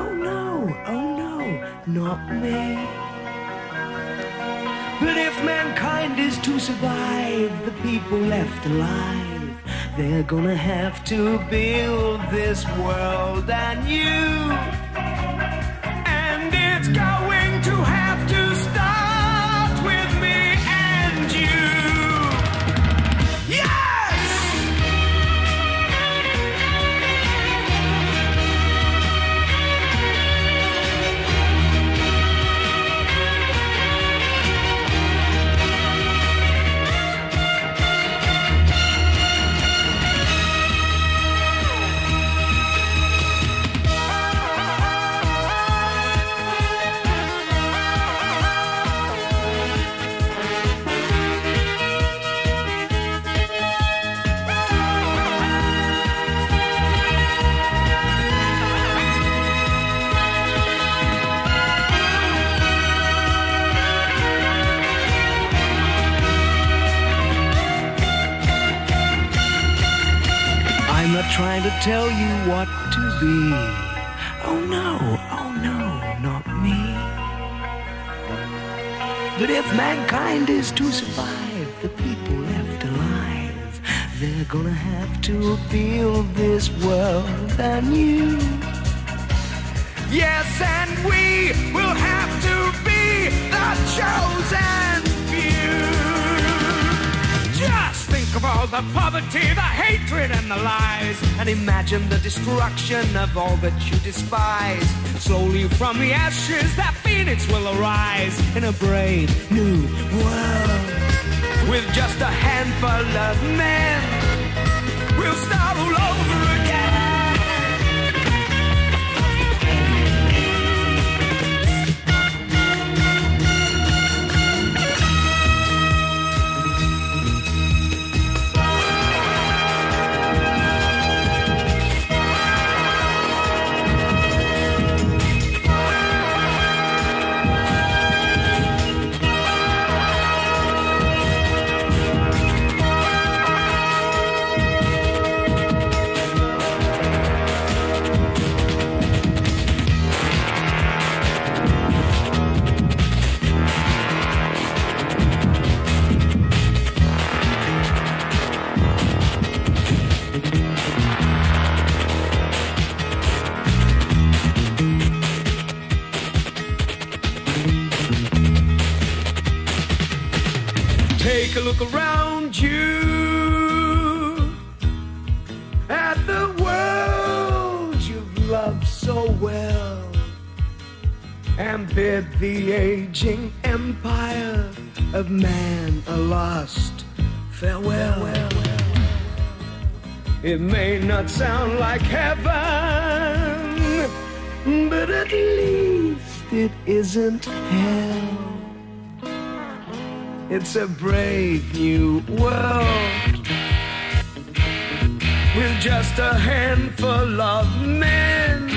Oh no, oh no, not me. But if mankind is to survive, the people left alive, they're gonna have to build this world anew. And it's going trying to tell you what to be. Oh no, oh no, not me. But if mankind is to survive, the people left alive, they're gonna have to build this world anew. Yes, and we will have to be the chosen of all the poverty, the hatred, and the lies, and imagine the destruction of all that you despise. Slowly from the ashes, that phoenix will arise in a brave new world. With just a handful of men, we'll start all over again. A look around you at the world you've loved so well and bid the aging empire of man a last farewell. It may not sound like heaven, but at least it isn't hell. It's a brave new world with just a handful of men.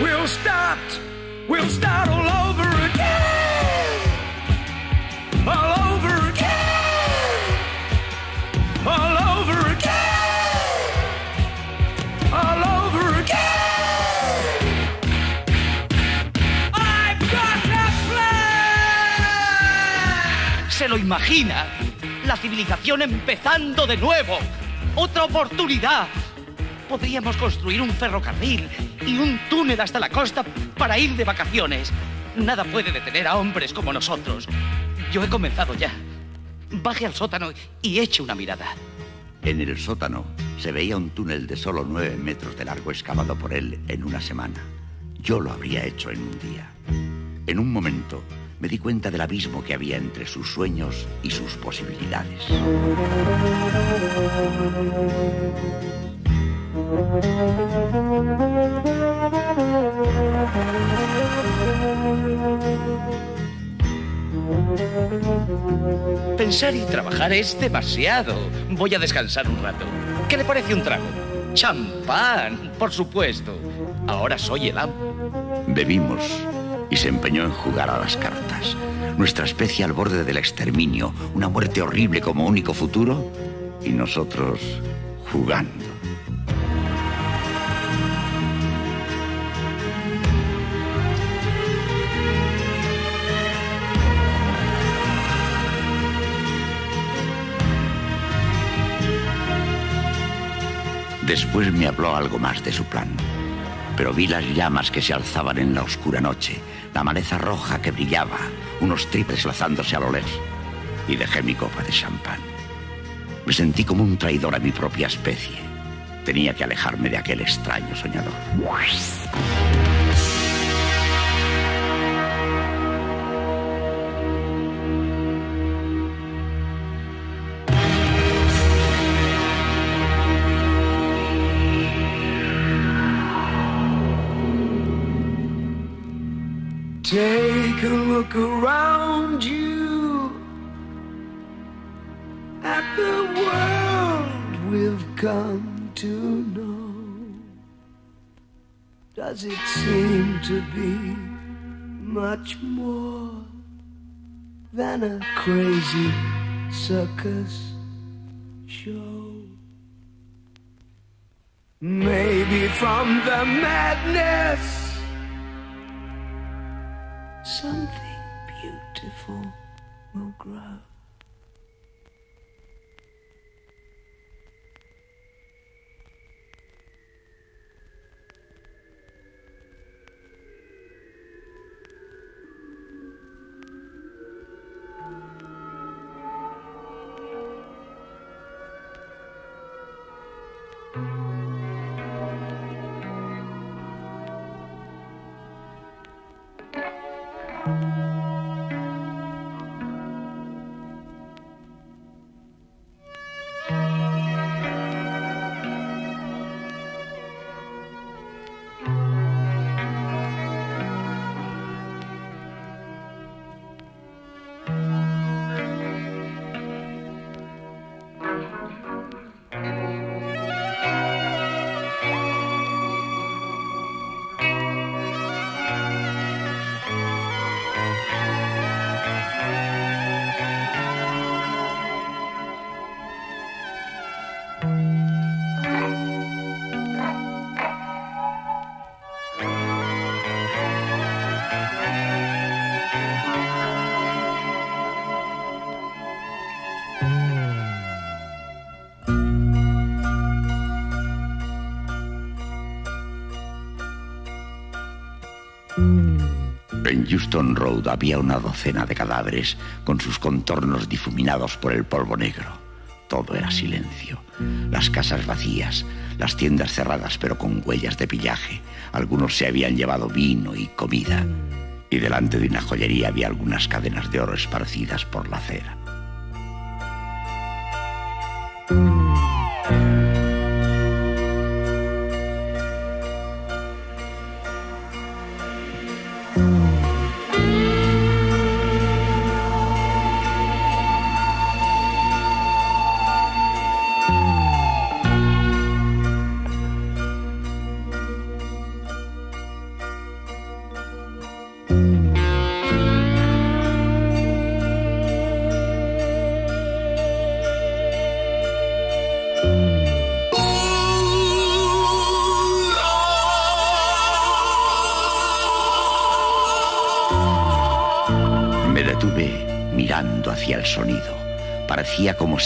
We'll start, we'll start all over again, imagina? La civilización empezando de nuevo. otra oportunidad. Podríamos construir un ferrocarril y un túnel hasta la costa para ir de vacaciones. Nada puede detener a hombres como nosotros. Yo he comenzado ya. Baje al sótano y eche una mirada. En el sótano se veía un túnel de solo nueve metros de largo excavado por él en una semana. Yo lo habría hecho en un día. En un momento me di cuenta del abismo que había entre sus sueños y sus posibilidades. Pensar y trabajar es demasiado. Voy a descansar un rato. ¿Qué le parece un trago? Champán, por supuesto. Ahora soy el amo. Bebimos y se empeñó en jugar a las cartas. Nuestra especie al borde del exterminio, una muerte horrible como único futuro, y nosotros jugando. Después me habló algo más de su plan. Pero vi las llamas que se alzaban en la oscura noche, la maleza roja que brillaba, unos triples lazándose a lo lejos. Y dejé mi copa de champán. Me sentí como un traidor a mi propia especie. Tenía que alejarme de aquel extraño soñador. Take a look around you at the world we've come to know. Does it seem to be much more than a crazy circus show? Maybe from the madness something beautiful will grow. En Houston Road había una docena de cadáveres con sus contornos difuminados por el polvo negro. Todo era silencio. Las casas vacías, las tiendas cerradas pero con huellas de pillaje. Algunos se habían llevado vino y comida. Y delante de una joyería había algunas cadenas de oro esparcidas por la acera.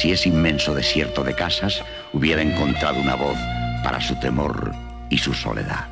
Si ese inmenso desierto de casas hubiera encontrado una voz para su temor y su soledad.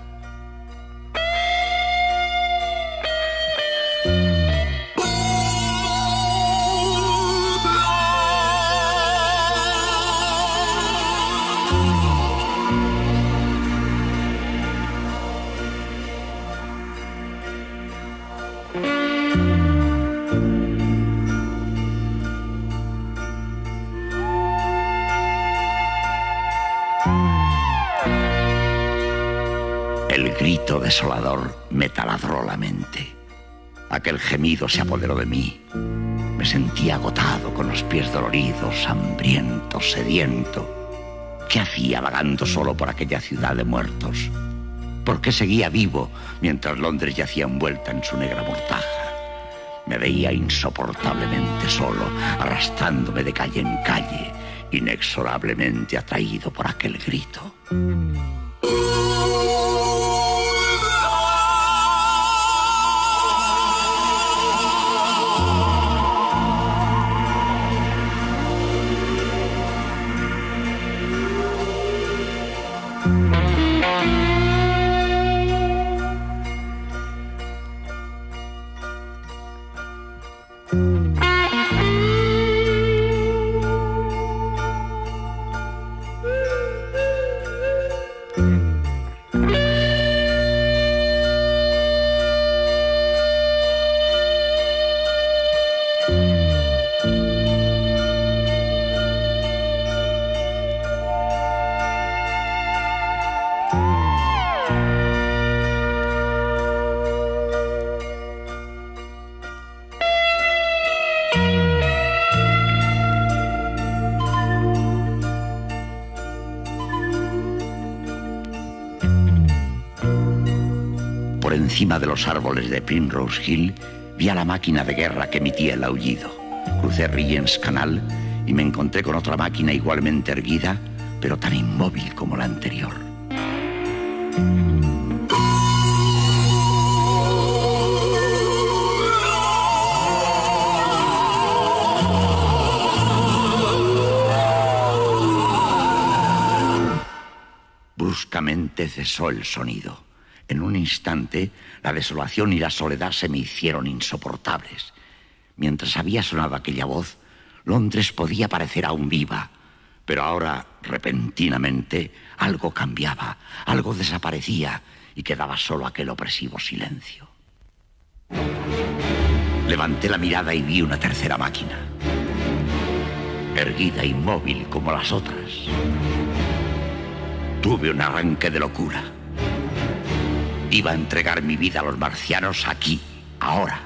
Se apoderó de mí. Me sentía agotado, con los pies doloridos, hambriento, sediento. ¿Qué hacía vagando solo por aquella ciudad de muertos? ¿Por qué seguía vivo mientras Londres yacía envuelta en su negra mortaja? Me veía insoportablemente solo, arrastrándome de calle en calle, inexorablemente atraído por aquel grito. Encima de los árboles de Primrose Hill vi a la máquina de guerra que emitía el aullido. Crucé Regent's Canal y me encontré con otra máquina igualmente erguida, pero tan inmóvil como la anterior. Bruscamente cesó el sonido. Instante, la desolación y la soledad se me hicieron insoportables. Mientras había sonado aquella voz, Londres podía parecer aún viva, pero ahora, repentinamente, algo cambiaba, algo desaparecía y quedaba solo aquel opresivo silencio. Levanté la mirada y vi una tercera máquina, erguida, inmóvil como las otras. Tuve un arranque de locura. Iba a entregar mi vida a los marcianos aquí, ahora.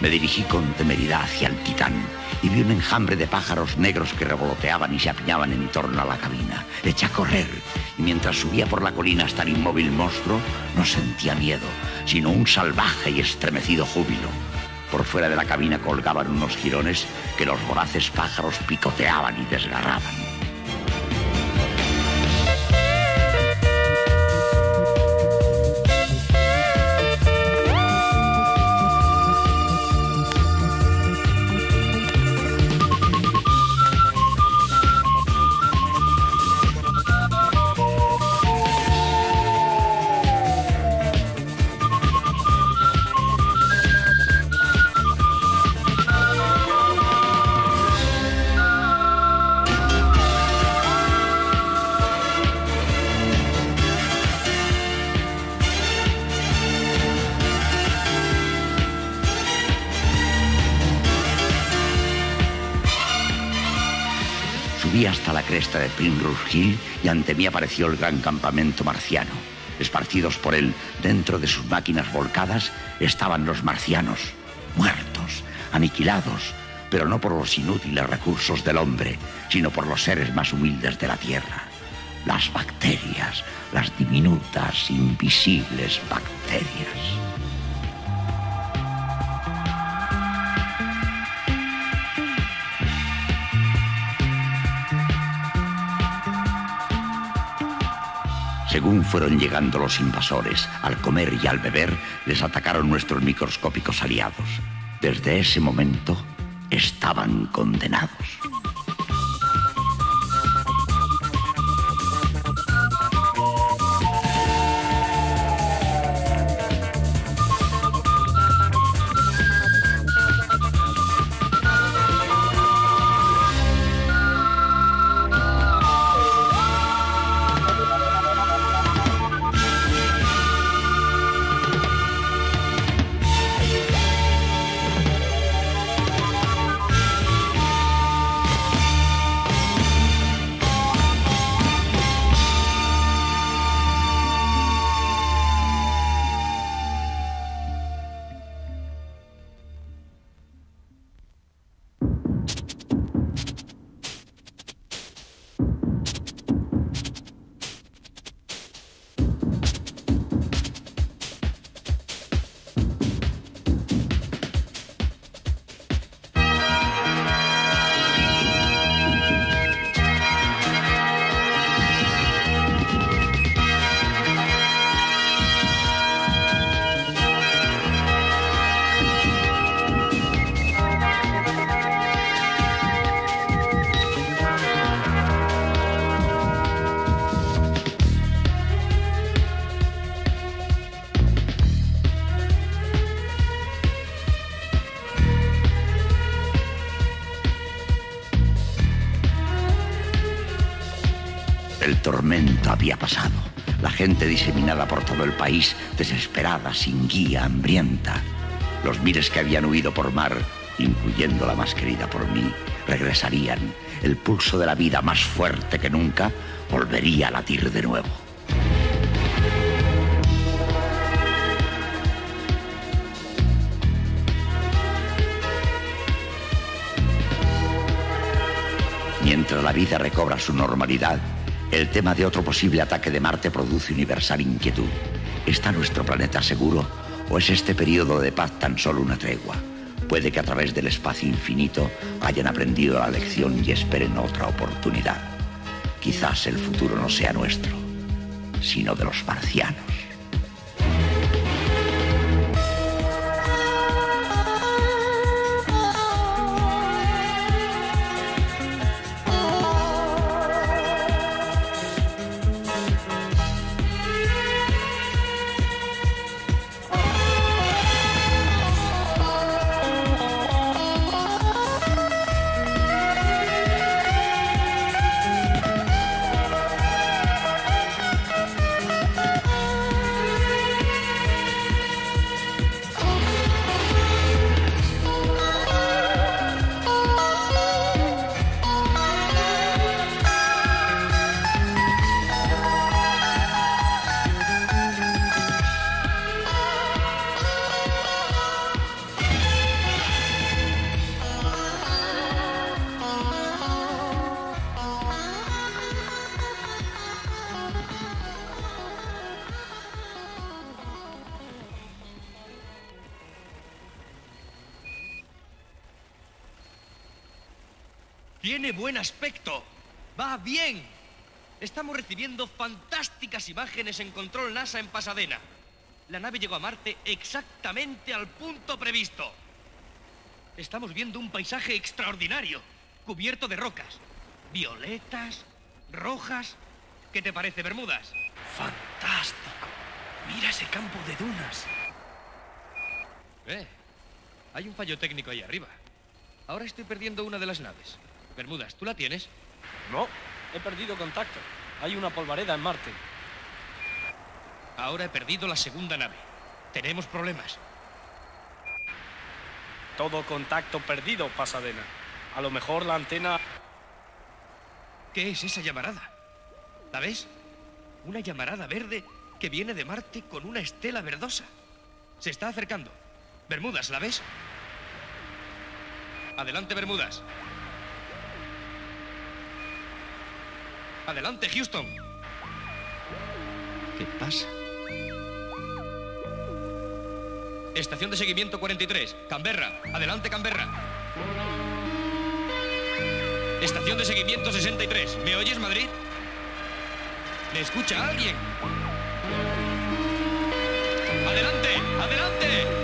Me dirigí con temeridad hacia el titán y vi un enjambre de pájaros negros que revoloteaban y se apiñaban en torno a la cabina. Eché a correr y mientras subía por la colina hasta el inmóvil monstruo, no sentía miedo, sino un salvaje y estremecido júbilo. Por fuera de la cabina colgaban unos jirones que los voraces pájaros picoteaban y desgarraban. De Primrose Hill y ante mí apareció el gran campamento marciano. Esparcidos por él, dentro de sus máquinas volcadas, estaban los marcianos, muertos, aniquilados, pero no por los inútiles recursos del hombre, sino por los seres más humildes de la Tierra. Las bacterias, las diminutas, invisibles bacterias. Según fueron llegando los invasores, al comer y al beber, les atacaron nuestros microscópicos aliados. Desde ese momento, estaban condenados. Desesperada, sin guía, hambrienta. Los miles que habían huido por mar, incluyendo la más querida por mí, regresarían. El pulso de la vida más fuerte que nunca volvería a latir de nuevo. Mientras la vida recobra su normalidad, el tema de otro posible ataque de Marte produce universal inquietud. ¿Está nuestro planeta seguro o es este periodo de paz tan solo una tregua? Puede que a través del espacio infinito hayan aprendido la lección y esperen otra oportunidad. Quizás el futuro no sea nuestro, sino de los marcianos. Bien. Estamos recibiendo fantásticas imágenes en control NASA en Pasadena. La nave llegó a Marte exactamente al punto previsto. Estamos viendo un paisaje extraordinario, cubierto de rocas. Violetas, rojas. ¿Qué te parece, Bermudas? Fantástico. Mira ese campo de dunas. Eh, hay un fallo técnico ahí arriba. Ahora estoy perdiendo una de las naves. Bermudas, ¿tú la tienes? No, he perdido contacto. Hay una polvareda en Marte. Ahora he perdido la segunda nave. Tenemos problemas. Todo contacto perdido, Pasadena. A lo mejor la antena... ¿Qué es esa llamarada? ¿La ves? Una llamarada verde que viene de Marte con una estela verdosa. Se está acercando. Bermudas, ¿la ves? Adelante, Bermudas. Adelante, Houston. ¿Qué pasa? Estación de seguimiento 43. Canberra. Adelante, Canberra. Estación de seguimiento 63. ¿Me oyes, Madrid? ¿Me escucha alguien? ¡Adelante! ¡Adelante!